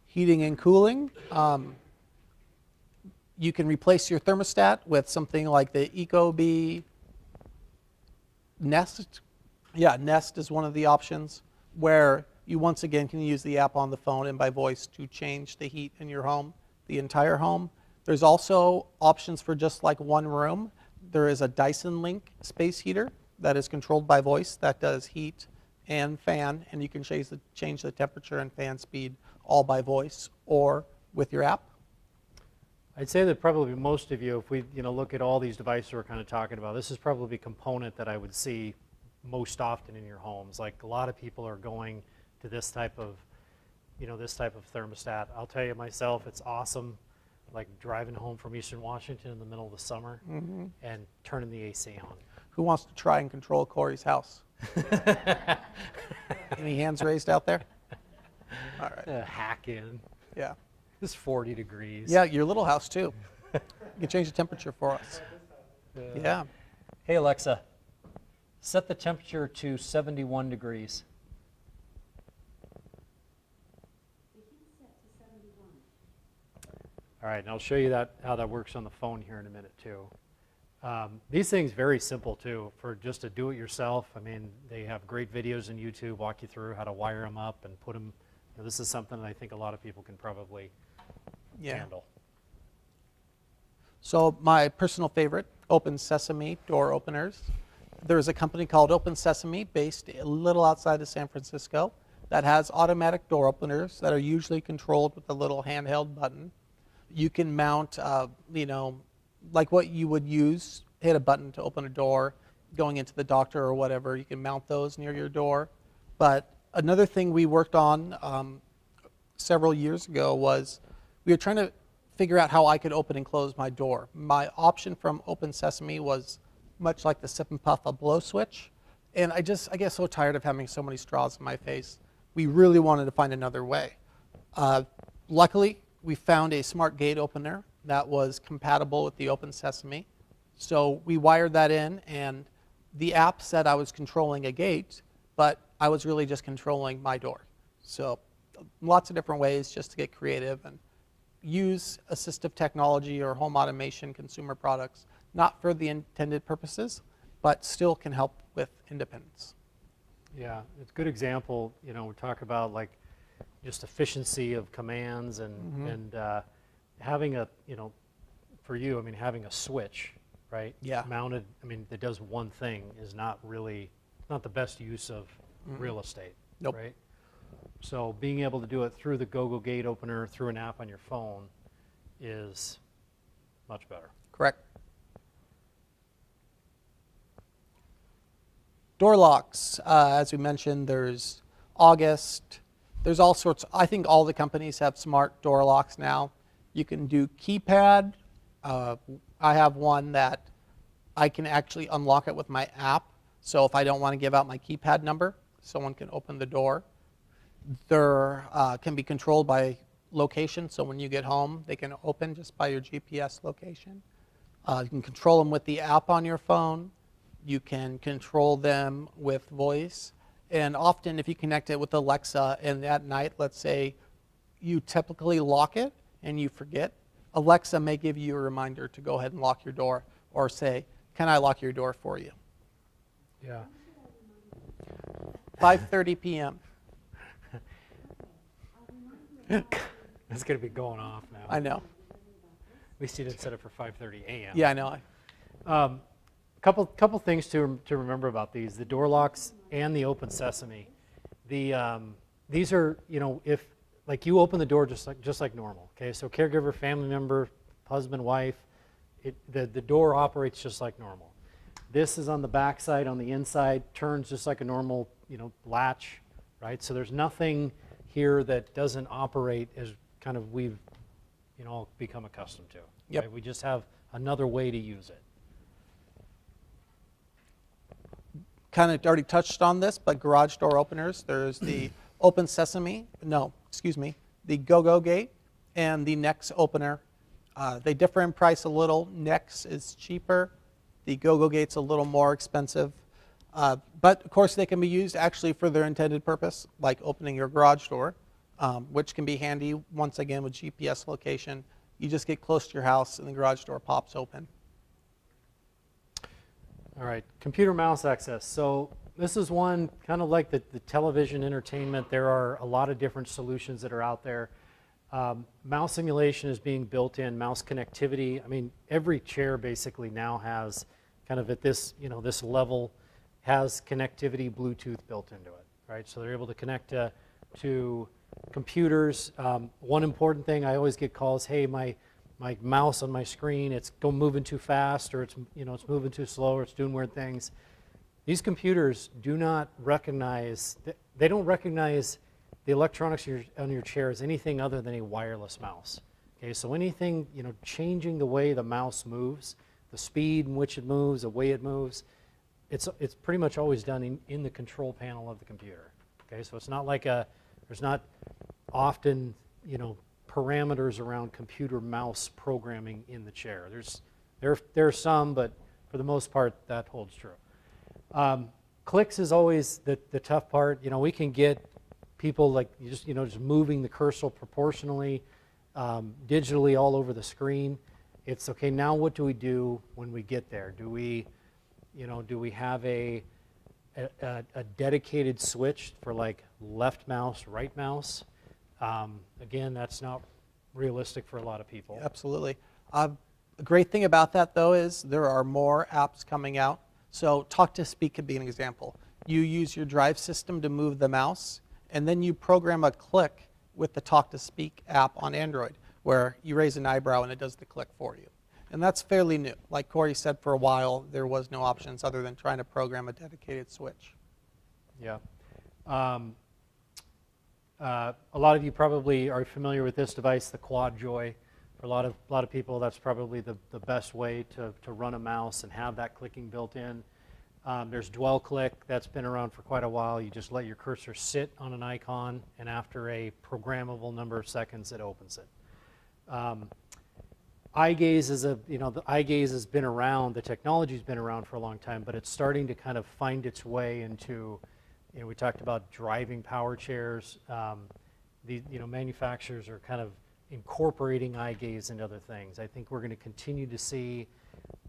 Heating and cooling. Um, you can replace your thermostat with something like the Ecobee Nest. Yeah, Nest is one of the options where you once again can use the app on the phone and by voice to change the heat in your home, the entire home. There's also options for just like one room. There is a Dyson Link space heater that is controlled by voice that does heat and fan, and you can change the, change the temperature and fan speed all by voice or with your app. I'd say that probably most of you, if we you know look at all these devices we're kind of talking about, this is probably a component that I would see most often in your homes. Like a lot of people are going to this type of, you know, this type of thermostat. I'll tell you myself, it's awesome. Like driving home from Eastern Washington in the middle of the summer and turning the AC on. Who wants to try and control Cory's house? Any hands raised out there? All right. Uh, hack in. Yeah. It's 40 degrees. Yeah, your little house too. You can change the temperature for us. Uh, Yeah. Hey Alexa, set the temperature to 71 degrees. It is set to seventy-one. All right, and I'll show you that how that works on the phone here in a minute too. Um, these things very simple too for just to do it yourself. I mean, they have great videos on YouTube walk you through how to wire them up and put them. You know, this is something that I think a lot of people can probably Yeah. handle. So my personal favorite, Open Sesame door openers. There's a company called Open Sesame based a little outside of San Francisco that has automatic door openers that are usually controlled with a little handheld button. You can mount, uh, you know, like what you would use, hit a button to open a door, going into the doctor or whatever. You can mount those near your door. But another thing we worked on um, several years ago was we were trying to figure out how I could open and close my door. My option from Open Sesame was much like the Sip and Puff, a blow switch. And I just, I get so tired of having so many straws in my face. We really wanted to find another way. Uh, luckily, we found a smart gate opener that was compatible with the Open Sesame. So we wired that in, and the app said I was controlling a gate, but I was really just controlling my door. So lots of different ways just to get creative and use assistive technology or home automation consumer products, not for the intended purposes, but still can help with independence. Yeah, it's a good example. You know, we talk about like just efficiency of commands and Mm-hmm. and uh, having a you know, for you, I mean, having a switch, right? Yeah. Mounted. I mean, that does one thing is not really not the best use of real estate. Nope. Right. So being able to do it through the Gogogate opener through an app on your phone is much better. Correct. Door locks, uh, as we mentioned, there's August. There's all sorts. I think all the companies have smart door locks now. You can do keypad. Uh, I have one that I can actually unlock it with my app. So if I don't want to give out my keypad number, someone can open the door. They're uh, can be controlled by location. So when you get home, they can open just by your GPS location. Uh, you can control them with the app on your phone. You can control them with voice. And often, if you connect it with Alexa and at night, let's say you typically lock it and you forget, Alexa may give you a reminder to go ahead and lock your door or say, Can I lock your door for you? Yeah. 5:30 p.m. It's going to be going off now. I know. At least you didn't set it for 5:30 a.m. Yeah, I know. Um, couple couple things to to remember about these: the door locks and the open sesame. The um, these are you know if like you open the door just like just like normal. Okay, so caregiver, family member, husband, wife, it the the door operates just like normal. This is on the back side, on the inside, turns just like a normal you know latch, right? So there's nothing here that doesn't operate as kind of we've you know all become accustomed to. Yep. right? We just have another way to use it. kind of already touched on this, but garage door openers, there's the Open Sesame, no, excuse me, the Gogogate and the Nexx opener. Uh, they differ in price a little. Nexx is cheaper. The Gogogate's a little more expensive. Uh, but of course, they can be used actually for their intended purpose, like opening your garage door, um, which can be handy once again with GPS location. You just get close to your house and the garage door pops open. All right, computer mouse access. So this is one kind of like the, the television entertainment. There are a lot of different solutions that are out there. Um, mouse simulation is being built in, mouse connectivity. I mean, every chair basically now has kind of at this, you know, this level has connectivity Bluetooth built into it, right? So they're able to connect to, to computers. Um, one important thing I always get calls, hey, my my mouse on my screen, it's go moving too fast, or it's you know it's moving too slow, or it's doing weird things. These computers do not recognize they don't recognize the electronics on your, on your chair as anything other than a wireless mouse. Okay, so anything you know changing the way the mouse moves, the speed in which it moves, the way it moves, it's it's pretty much always done in, in the control panel of the computer. Okay, so it's not like a there's not often you know parameters around computer mouse programming in the chair. There's, there, there are some, but for the most part, that holds true. Um, clicks is always the, the tough part. You know, we can get people like just, you know, just moving the cursor proportionally, um, digitally all over the screen. It's okay, now what do we do when we get there? Do we, you know, do we have a, a, a dedicated switch for like left mouse, right mouse? Um, again, that's not realistic for a lot of people. Absolutely. Uh, the great thing about that, though, is there are more apps coming out. So Talk to Speak could be an example. You use your drive system to move the mouse, and then you program a click with the Talk to Speak app on Android, where you raise an eyebrow and it does the click for you. And that's fairly new. Like Cory said, for a while, there was no options other than trying to program a dedicated switch. Yeah. Um, uh, a lot of you probably are familiar with this device, the QuadJoy. For a lot of, a lot of people, that's probably the, the best way to, to run a mouse and have that clicking built in. Um, there's Dwell Click, that's been around for quite a while. You just let your cursor sit on an icon, and after a programmable number of seconds, it opens it. Um, eye gaze is a, you know, the eye gaze has been around, the technology's been around for a long time, but it's starting to kind of find its way into you know, we talked about driving power chairs. Um, the, you know, manufacturers are kind of incorporating eye gaze into other things. I think we're going to continue to see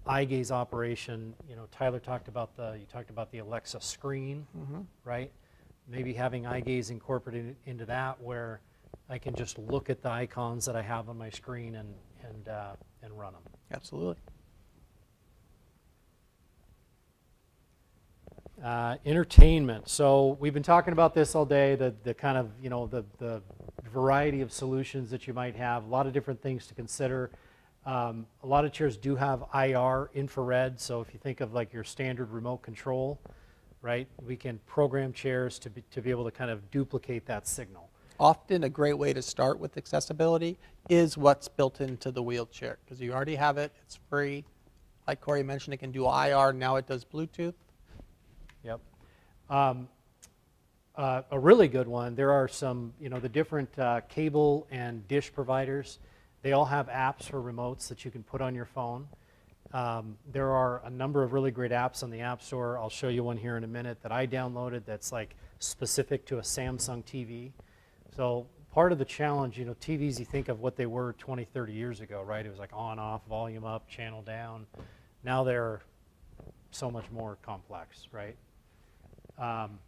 eye gaze operation. You know, Tyler talked about the, you talked about the Alexa screen, Mm-hmm. right? Maybe having eye gaze incorporated into that where I can just look at the icons that I have on my screen and, and, uh, and run them. Absolutely. Uh, entertainment. So we've been talking about this all day. The the kind of you know the the variety of solutions that you might have. A lot of different things to consider. Um, a lot of chairs do have IR infrared. So if you think of like your standard remote control, right? We can program chairs to be to be able to kind of duplicate that signal. Often a great way to start with accessibility is what's built into the wheelchair because you already have it. It's free. Like Corey mentioned, it can do IR. Now it does Bluetooth. Yep. Um, uh, a really good one, there are some, you know, the different uh, cable and dish providers, they all have apps for remotes that you can put on your phone. Um, there are a number of really great apps on the App Store. I'll show you one here in a minute that I downloaded that's like specific to a Samsung TV. So part of the challenge, you know, TVs, you think of what they were 20, 30 years ago, right? It was like on, off, volume up, channel down. Now they're so much more complex, right? Um,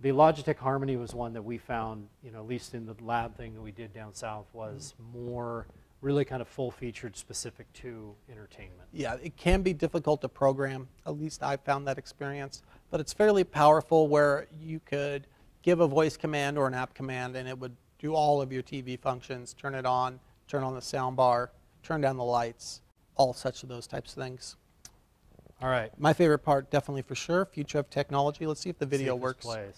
the Logitech Harmony was one that we found, you know, at least in the lab thing that we did down south, was more really kind of full featured specific to entertainment. Yeah, it can be difficult to program. At least I found that experience. But it's fairly powerful where you could give a voice command or an app command and it would do all of your TV functions, turn it on, turn on the sound bar, turn down the lights, all such of those types of things. All right. My favorite part, definitely for sure, future of technology. Let's see if the see video if works. plays.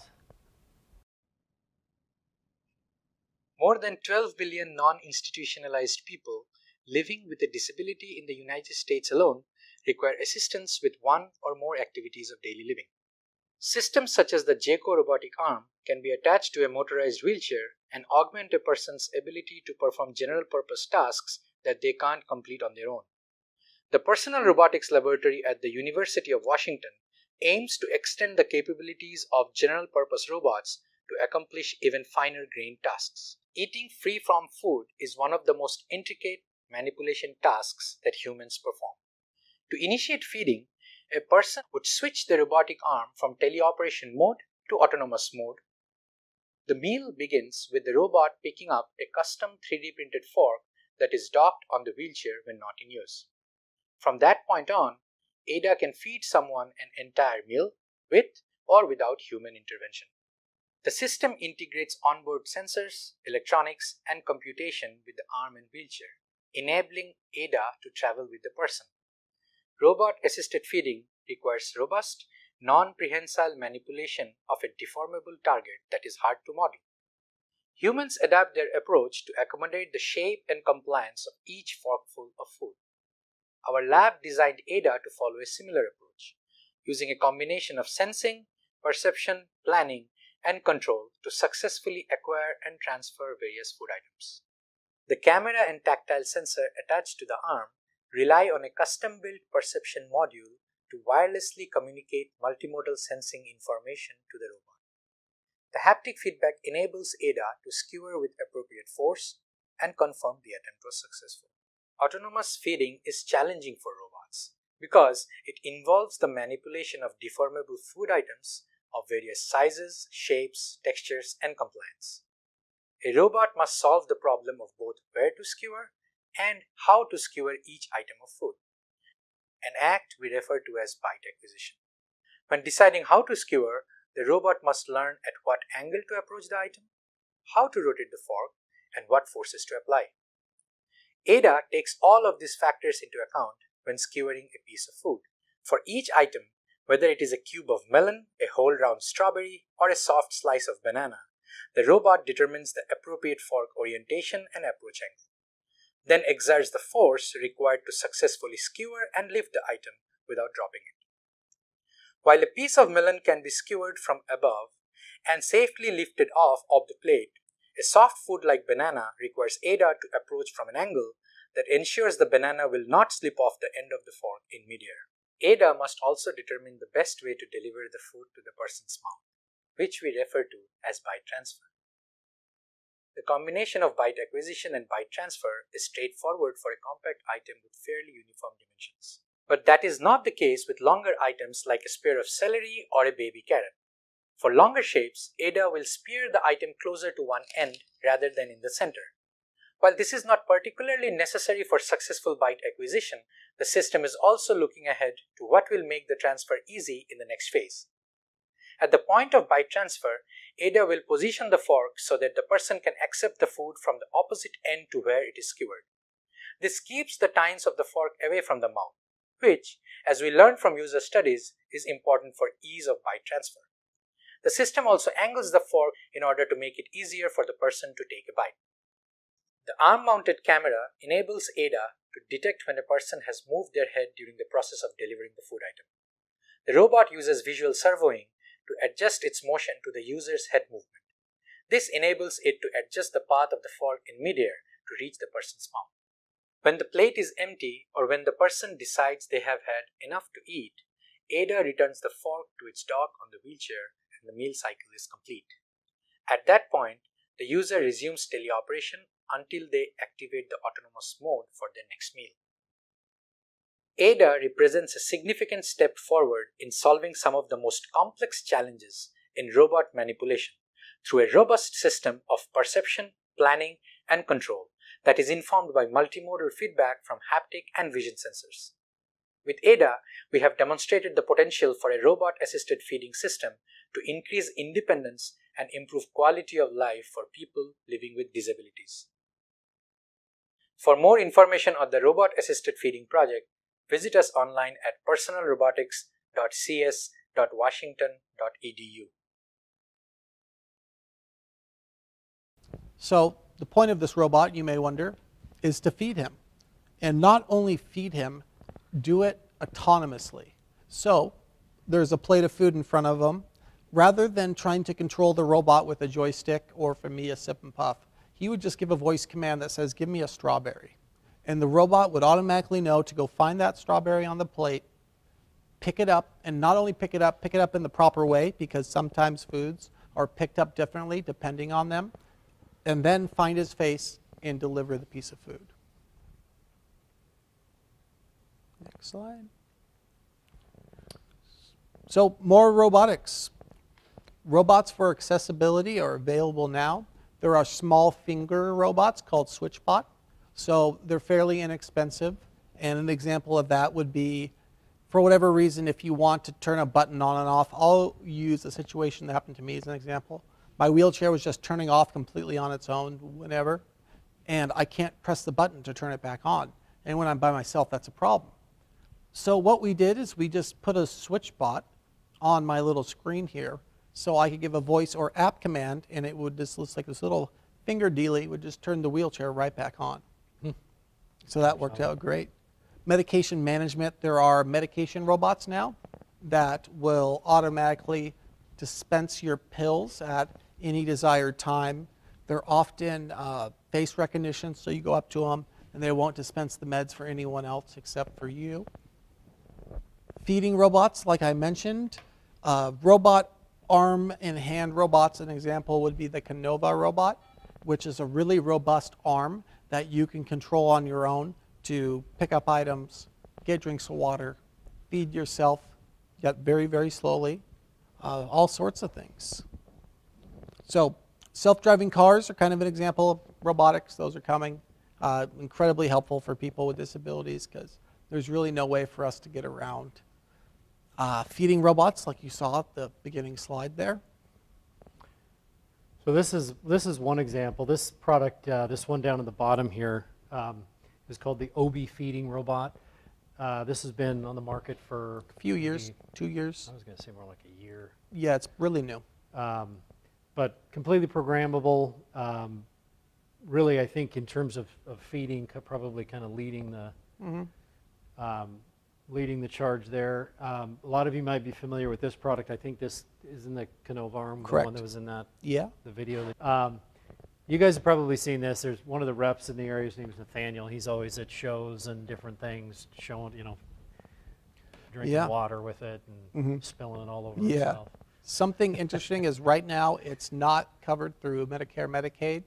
More than 12 billion non institutionalized people living with a disability in the United States alone require assistance with one or more activities of daily living. Systems such as the JACO robotic arm can be attached to a motorized wheelchair and augment a person's ability to perform general purpose tasks that they can't complete on their own. The Personal Robotics Laboratory at the University of Washington aims to extend the capabilities of general purpose robots to accomplish even finer grained tasks. Eating free from food is one of the most intricate manipulation tasks that humans perform. To initiate feeding, a person would switch the robotic arm from teleoperation mode to autonomous mode. The meal begins with the robot picking up a custom 3D printed fork that is docked on the wheelchair when not in use. From that point on, ADA can feed someone an entire meal with or without human intervention. The system integrates onboard sensors, electronics, and computation with the arm and wheelchair, enabling ADA to travel with the person. Robot assisted feeding requires robust, non prehensile manipulation of a deformable target that is hard to model. Humans adapt their approach to accommodate the shape and compliance of each forkful of food. Our lab designed ADA to follow a similar approach, using a combination of sensing, perception, planning, and control to successfully acquire and transfer various food items. The camera and tactile sensor attached to the arm rely on a custom built perception module to wirelessly communicate multimodal sensing information to the robot. The haptic feedback enables ADA to skewer with appropriate force and confirm the attempt was successful. Autonomous feeding is challenging for robots because it involves the manipulation of deformable food items of various sizes, shapes, textures, and compliance. A robot must solve the problem of both where to skewer and how to skewer each item of food, an act we refer to as bite acquisition. When deciding how to skewer, the robot must learn at what angle to approach the item, how to rotate the fork, and what forces to apply. ADA takes all of these factors into account when skewering a piece of food. For each item, whether it is a cube of melon, a whole round strawberry, or a soft slice of banana, the robot determines the appropriate fork orientation and approach angle, then exerts the force required to successfully skewer and lift the item without dropping it. While a piece of melon can be skewered from above and safely lifted off of the plate, a soft food like banana requires ADA to approach from an angle that ensures the banana will not slip off the end of the fork in midair. ADA must also determine the best way to deliver the food to the person's mouth, which we refer to as bite transfer. The combination of bite acquisition and bite transfer is straightforward for a compact item with fairly uniform dimensions. But that is not the case with longer items like a spear of celery or a baby carrot. For longer shapes, ADA will spear the item closer to one end rather than in the center. While this is not particularly necessary for successful bite acquisition, the system is also looking ahead to what will make the transfer easy in the next phase. At the point of bite transfer, ADA will position the fork so that the person can accept the food from the opposite end to where it is skewered. This keeps the tines of the fork away from the mouth, which, as we learned from user studies, is important for ease of bite transfer. The system also angles the fork in order to make it easier for the person to take a bite. The arm mounted camera enables ADA to detect when a person has moved their head during the process of delivering the food item. The robot uses visual servoing to adjust its motion to the user's head movement. This enables it to adjust the path of the fork in midair to reach the person's mouth. When the plate is empty or when the person decides they have had enough to eat, ADA returns the fork to its dock on the wheelchair and the meal cycle is complete. At that point, the user resumes teleoperation until they activate the autonomous mode for their next meal. ADA represents a significant step forward in solving some of the most complex challenges in robot manipulation through a robust system of perception, planning, and control that is informed by multimodal feedback from haptic and vision sensors. With ADA, we have demonstrated the potential for a robot assisted feeding system to increase independence and improve quality of life for people living with disabilities. For more information on the Robot Assisted Feeding Project, visit us online at personalrobotics.cs.washington.edu. So, the point of this robot, you may wonder, is to feed him. And not only feed him, do it autonomously. So, there's a plate of food in front of him. rather than trying to control the robot with a joystick or for me a sip and puff, he would just give a voice command that says, Give me a strawberry. And the robot would automatically know to go find that strawberry on the plate, pick it up, and not only pick it up, pick it up in the proper way because sometimes foods are picked up differently depending on them, and then find his face and deliver the piece of food. Next slide. So, more robotics. Robots for accessibility are available now. There are small finger robots called SwitchBot. So, they're fairly inexpensive. And an example of that would be for whatever reason, if you want to turn a button on and off, I'll use a situation that happened to me as an example. My wheelchair was just turning off completely on its own whenever, and I can't press the button to turn it back on. And when I'm by myself, that's a problem. So what we did is we just put a SwitchBot on my little screen here so I could give a voice or app command and it would just looks like this little finger dealy would just turn the wheelchair right back on. So that worked out great. Medication management, there are medication robots now that will automatically dispense your pills at any desired time. They're often uh, face recognition, so you go up to them and they won't dispense the meds for anyone else except for you. Feeding robots, like I mentioned, uh, robot arm and hand robots, an example would be the Kinova robot, which is a really robust arm that you can control on your own to pick up items, get drinks of water, feed yourself, yet very, very slowly, uh, all sorts of things. So, self driving cars are kind of an example of robotics. Those are coming. Uh, incredibly helpful for people with disabilities because there's really no way for us to get around. Uh, feeding robots, like you saw at the beginning slide there. So this is this is one example. This product, uh, this one down at the bottom here, um, is called the Obi feeding robot. Uh, this has been on the market for A few years, two years. I was going to say more like a year, Yeah, it's really new. um, but completely programmable. Um, really, I think in terms of, of feeding, probably kind of leading the um, leading the charge there. Um, a lot of you might be familiar with this product. I think this is in the Kinova arm, the Correct. one that was in that Yeah. the video. That, um, you guys have probably seen this. There's one of the reps in the area. His name is Nathaniel. He's always at shows and different things, showing you know, drinking Yeah. water with it and Mhm. spilling it all over Yeah. himself. Something interesting is right now it's not covered through Medicare, Medicaid,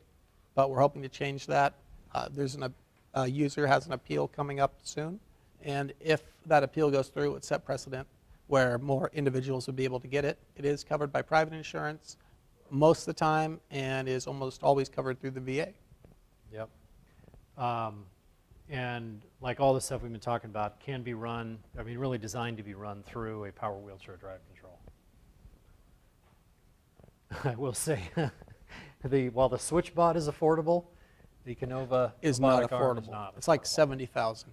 but we're hoping to change that. Uh, there's an, a user has an appeal coming up soon, and if that appeal goes through, it would set precedent where more individuals would be able to get it. It is covered by private insurance most of the time and is almost always covered through the VA. Yep. Um, and like all the stuff we've been talking about, can be run. I mean, really designed to be run through a power wheelchair drive control. I will say, the while the SwitchBot is affordable, the Kinova Is not arm is affordable. not It's like affordable. 70,000.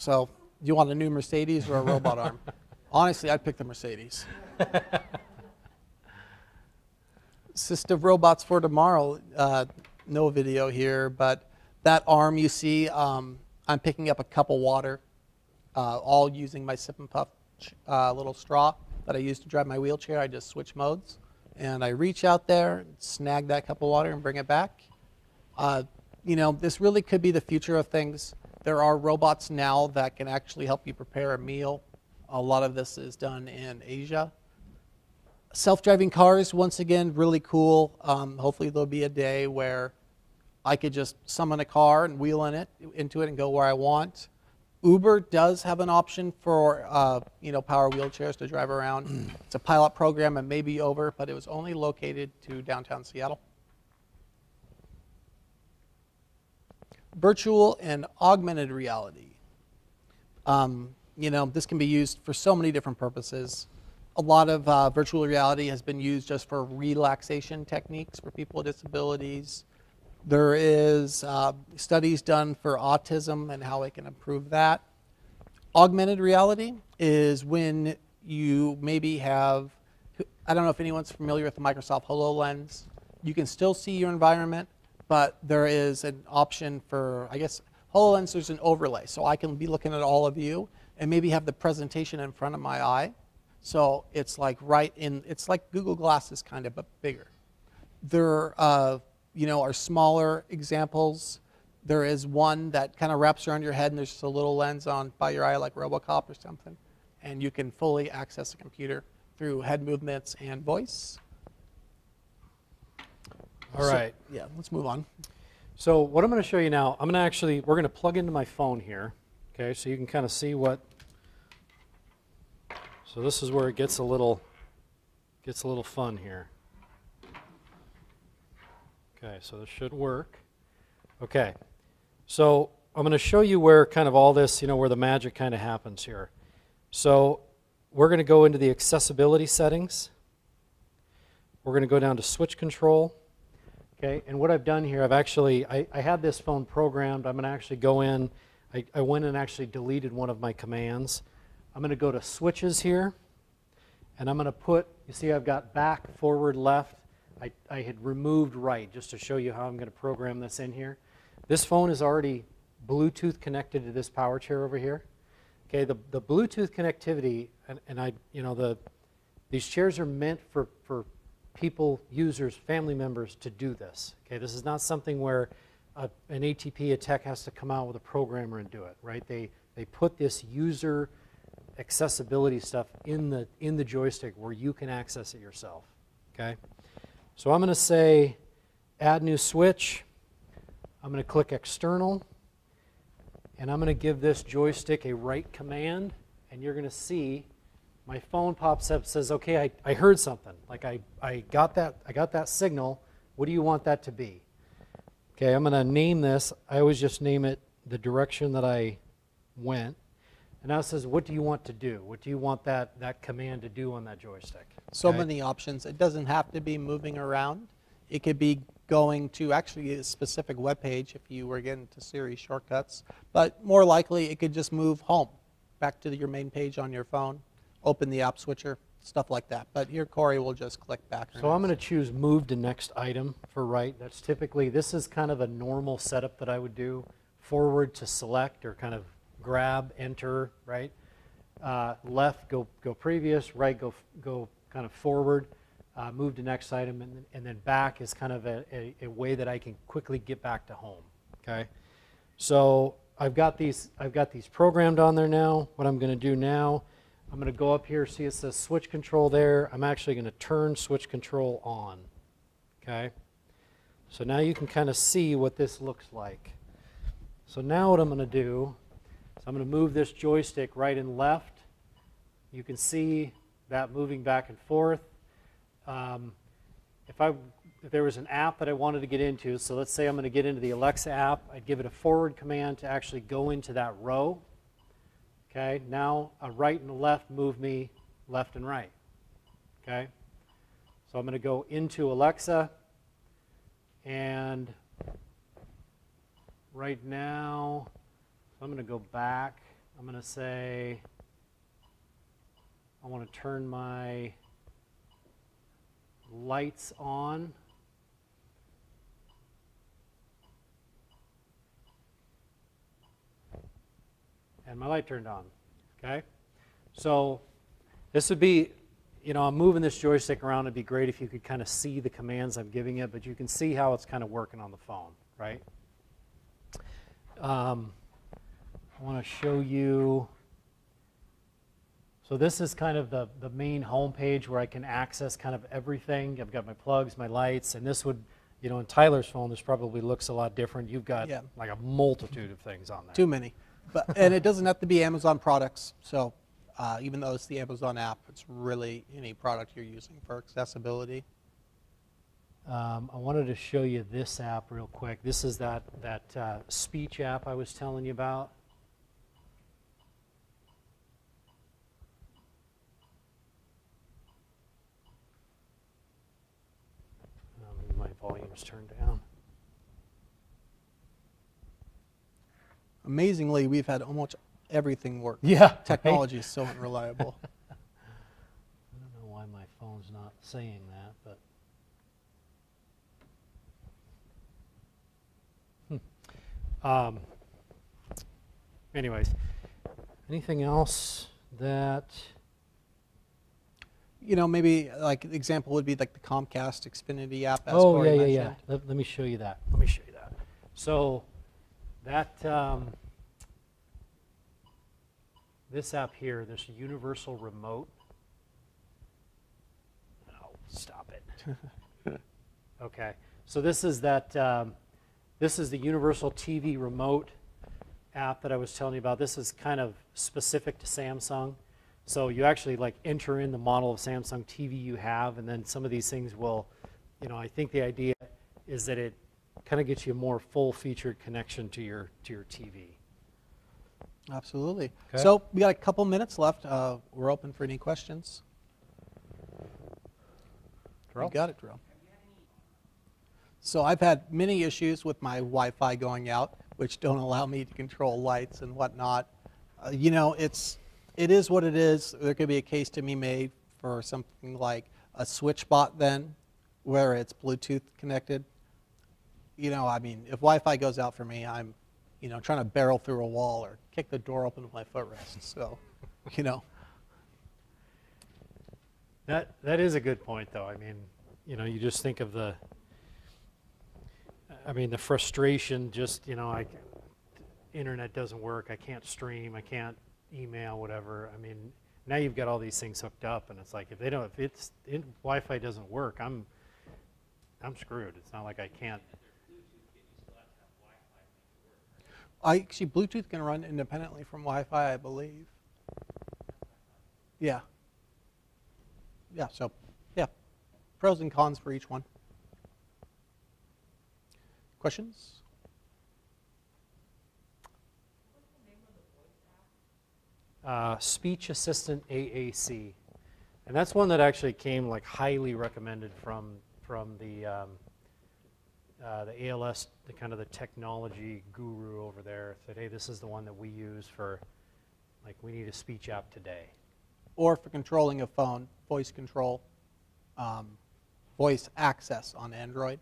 So, you want a new Mercedes or a robot arm? Honestly, I'd pick the Mercedes. Assistive robots for tomorrow. Uh, no video here, but that arm you see, um, I'm picking up a cup of water, uh, all using my sip and puff uh, little straw that I use to drive my wheelchair. I just switch modes, and I reach out there, snag that cup of water, and bring it back. Uh, you know, this really could be the future of things. There are robots now that can actually help you prepare a meal. A lot of this is done in Asia. Self-driving cars, once again, really cool. Um, hopefully, there'll be a day where I could just summon a car and wheel in it into it and go where I want. Uber does have an option for uh, you know power wheelchairs to drive around. it's a pilot program and may be over, but it was only located to downtown Seattle. Virtual and augmented reality. Um, you know, this can be used for so many different purposes. A lot of uh, virtual reality has been used just for relaxation techniques for people with disabilities. There is uh, studies done for autism and how it can improve that. Augmented reality is when you maybe have, I don't know if anyone's familiar with the Microsoft HoloLens. You can still see your environment, but there is an option for, I guess, HoloLens, there's an overlay. So I can be looking at all of you and maybe have the presentation in front of my eye. So it's like right in, it's like Google Glasses kind of, but bigger. There, uh, you know, are smaller examples. There is one that kind of wraps around your head, and there's just a little lens on by your eye, like RoboCop or something, and you can fully access the computer through head movements and voice. All So- right. Yeah, let's move on. So what I'm going to show you now, I'm going to actually, we're going to plug into my phone here, okay, so you can kind of see what, so this is where it gets a little, gets a little fun here. Okay, so this should work. Okay, so I'm going to show you where kind of all this, you know, where the magic kind of happens here. So we're going to go into the accessibility settings. We're going to go down to switch control. Okay, and what I've done here, I've actually, I, I had this phone programmed. I'm going to actually go in. I, I went and actually deleted one of my commands. I'm going to go to switches here, and I'm going to put, you see I've got back, forward, left. I, I had removed right just to show you how I'm going to program this in here. This phone is already Bluetooth connected to this power chair over here. Okay, the, the Bluetooth connectivity, and, and I, you know, the, these chairs are meant for, for people, users, family members to do this. Okay, this is not something where a, an ATP, a tech has to come out with a programmer and do it, right? They, they put this user accessibility stuff in the, in the joystick where you can access it yourself, okay? So I'm going to say add new switch. I'm going to click external. And I'm going to give this joystick a right command. And you're going to see my phone pops up says, okay, I, I heard something. Like I, I, got that, I got that signal. What do you want that to be? Okay, I'm going to name this. I always just name it the direction that I went. And now it says, what do you want to do? What do you want that, that command to do on that joystick? So Okay? many options. It doesn't have to be moving around. It could be going to actually a specific web page if you were getting to Siri shortcuts. But more likely, it could just move home, back to your main page on your phone, open the app switcher, stuff like that. But here, Cory will just click back. So I'm going to choose move to next item for right. That's typically, this is kind of a normal setup that I would do. Forward to select or kind of grab, enter, right? Uh, left, go, go previous, right, go, go kind of forward, uh, move to next item, and, then- and then back is kind of a, a, a way that I can quickly get back to home, okay? So I've got these, I've got these programmed on there now. What I'm going to do now, I'm going to go up here, see it says switch control there. I'm actually going to turn switch control on, okay? So now you can kind of see what this looks like. So now what I'm going to do is I'm going to move this joystick right and left. You can see that moving back and forth. Um, if I if there was an app that I wanted to get into, so let's say I'm going to get into the Alexa app, I'd give it a forward command to actually go into that row. Okay, now a right and a left move me left and right. Okay, so I'm going to go into Alexa, and right now, I'm going to go back. I'm going to say, I want to turn my lights on. And my light turned on. Okay? So this would be, you know, I'm moving this joystick around. It'd be great if you could kind of see the commands I'm giving it, but you can see how it's kind of working on the phone, right? Um, I want to show you. So this is kind of the, the main home page where I can access kind of everything. I've got my plugs, my lights, and this would, you know, in Tyler's phone, this probably looks a lot different. You've got Yeah. like a multitude of things on there. Too many. But, and it doesn't have to be Amazon products. So uh, even though it's the Amazon app, it's really any product you're using for accessibility. Um, I wanted to show you this app real quick. This is that, that uh, speech app I was telling you about. Um, my volume's turned down. Amazingly, we've had almost everything work. Yeah. right? Technology is so unreliable. I don't know why my phone's not saying that, but. Hmm. Um, anyways, anything else that you know, maybe like the example would be like the Comcast Xfinity app. Oh, yeah, yeah, yeah. Let, let me show you that. Let me show you that. So that, um, this app here, this universal remote. Oh, stop it. okay. So this is that, um, this is the universal TV remote app that I was telling you about. This is kind of specific to Samsung. So you actually like enter in the model of Samsung TV you have, and then some of these things will, you know, I think the idea is that it kind of gets you a more full-featured connection to your to your TV. Absolutely. Okay. So we got a couple minutes left. Uh, we're open for any questions. You got it, Drew. So I've had many issues with my Wi-Fi going out, which don't allow me to control lights and whatnot. Uh, you know, it's it is what it is. There could be a case to be made for something like a SwitchBot then, where it's Bluetooth connected. You know, I mean, if Wi-Fi goes out for me, I'm, you know, trying to barrel through a wall or kick the door open with my footrest. So, you know, That that is a good point, though. I mean, you know, you just think of the. I mean, the frustration. Just you know, I, internet doesn't work. I can't stream. I can't email. Whatever. I mean, now you've got all these things hooked up, and it's like if they don't, if it's in, Wi-Fi doesn't work, I'm. I'm screwed. It's not like I can't. I actually Bluetooth can run independently from Wi-Fi, I believe. Yeah. Yeah. So, yeah, pros and cons for each one. Questions? uh, Speech Assistant AAC, and that's one that actually came like highly recommended from from the um, uh, the ALS, the kind of the technology guru over there. Said, hey, this is the one that we use for like we need a speech app today. Or for controlling a phone, voice control, um, voice access on Android.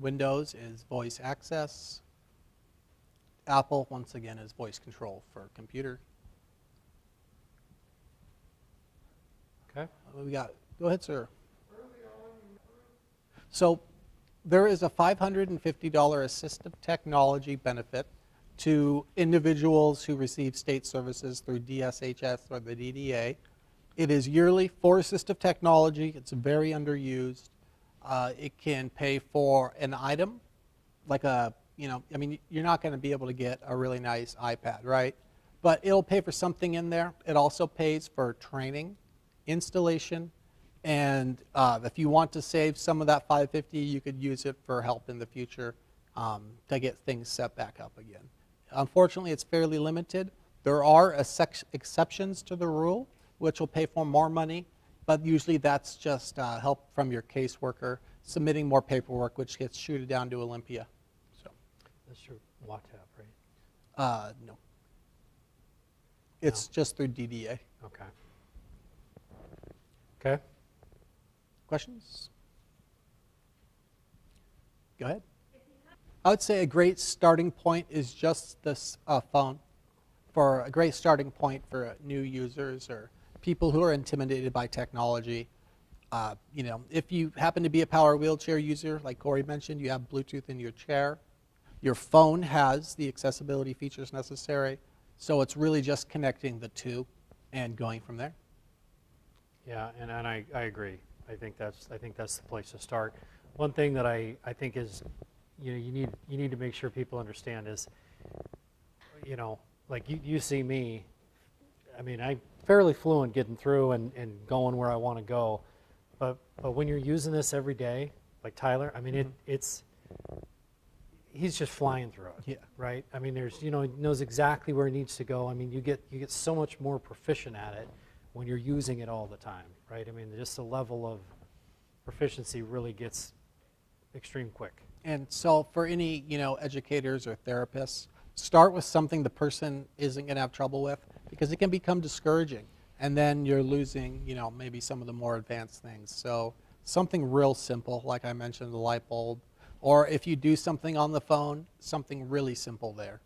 Windows is voice access. Apple, once again, is voice control for computer. Okay. What we got? Go ahead, sir. So there is a $550 assistive technology benefit to individuals who receive state services through DSHS or the DDA. It is yearly for assistive technology. It's very underused. Uh, it can pay for an item, like a, you know, I mean, you're not going to be able to get a really nice iPad, right? But it'll pay for something in there. It also pays for training, installation, and uh, if you want to save some of that 550, you could use it for help in the future um, to get things set back up again. Unfortunately, it's fairly limited. There are exceptions to the rule, which will pay for more money, but usually that's just uh, help from your caseworker submitting more paperwork, which gets shooted down to Olympia. So, That's your WATAP, right? uh, no. It's just through DDA. Okay. Okay. Questions? Go ahead. I would say a great starting point is just this uh, phone for a great starting point for new users or people who are intimidated by technology. Uh, you know, if you happen to be a power wheelchair user, like Cory mentioned, you have Bluetooth in your chair. Your phone has the accessibility features necessary. So it's really just connecting the two and going from there. Yeah, and, and I, I agree. I think that's I think that's the place to start. One thing that I, I think is, you know, you need you need to make sure people understand is, you know, like you, you see me, I mean, I'm fairly fluent getting through and, and going where I want to go, but but when you're using this every day, like Tyler, I mean, it mm-hmm. it's he's just flying through it. Yeah. Right. I mean, there's you know he knows exactly where he needs to go. I mean, you get you get so much more proficient at it when you're using it all the time, right? I mean, just the level of proficiency really gets extreme quick. And so for any, you know, educators or therapists, start with something the person isn't going to have trouble with because it can become discouraging. And then you're losing, you know, maybe some of the more advanced things. So something real simple, like I mentioned, the light bulb. Or if you do something on the phone, something really simple there.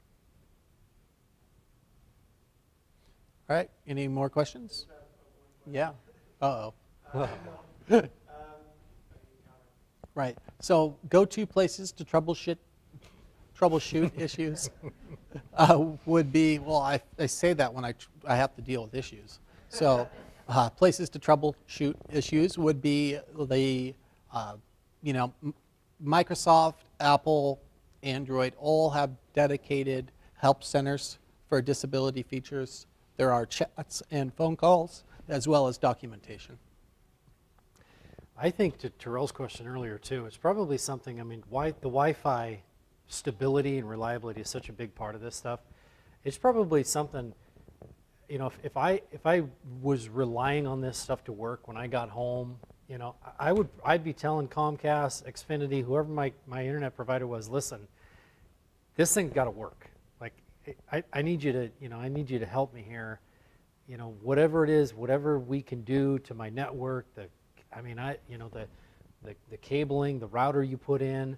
All right, any more questions? Yeah. Uh-oh. Uh, Right. So go-to places to troubleshoot troubleshoot issues uh, would be well. I, I say that when I tr- I have to deal with issues. So uh, places to troubleshoot issues would be the uh, you know M- Microsoft, Apple, Android all have dedicated help centers for disability features. There are chats and phone calls as well as documentation. I think to Terrell's question earlier too, it's probably something, I mean, why, the Wi-Fi stability and reliability is such a big part of this stuff. It's probably something, you know, if, if I, if I was relying on this stuff to work when I got home, you know, I would, I'd be telling Comcast, Xfinity, whoever my, my internet provider was, listen, this thing's got to work. Like, I, I need you to, you know, I need you to help me here. You know, whatever it is, whatever we can do to my network, the, I mean, I, you know, the, the, the cabling, the router you put in,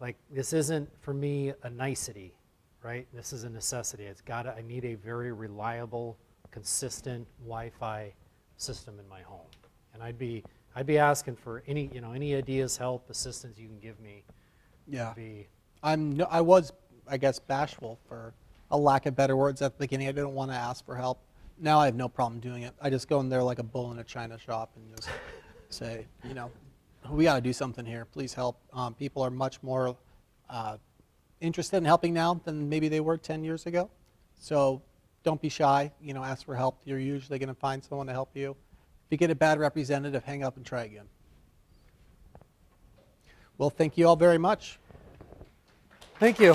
like, this isn't for me a nicety, right? This is a necessity. It's got to, I need a very reliable, consistent Wi-Fi system in my home. And I'd be, I'd be asking for any, you know, any ideas, help, assistance you can give me. Yeah. Be, I'm no, I was, I guess, bashful for a lack of better words at the beginning. I didn't want to ask for help. Now I have no problem doing it. I just go in there like a bull in a china shop and just say, you know, we got to do something here. Please help. Um, people are much more uh, interested in helping now than maybe they were 10 years ago. So don't be shy. You know, ask for help. You're usually going to find someone to help you. If you get a bad representative, hang up and try again. Well, thank you all very much. thank you.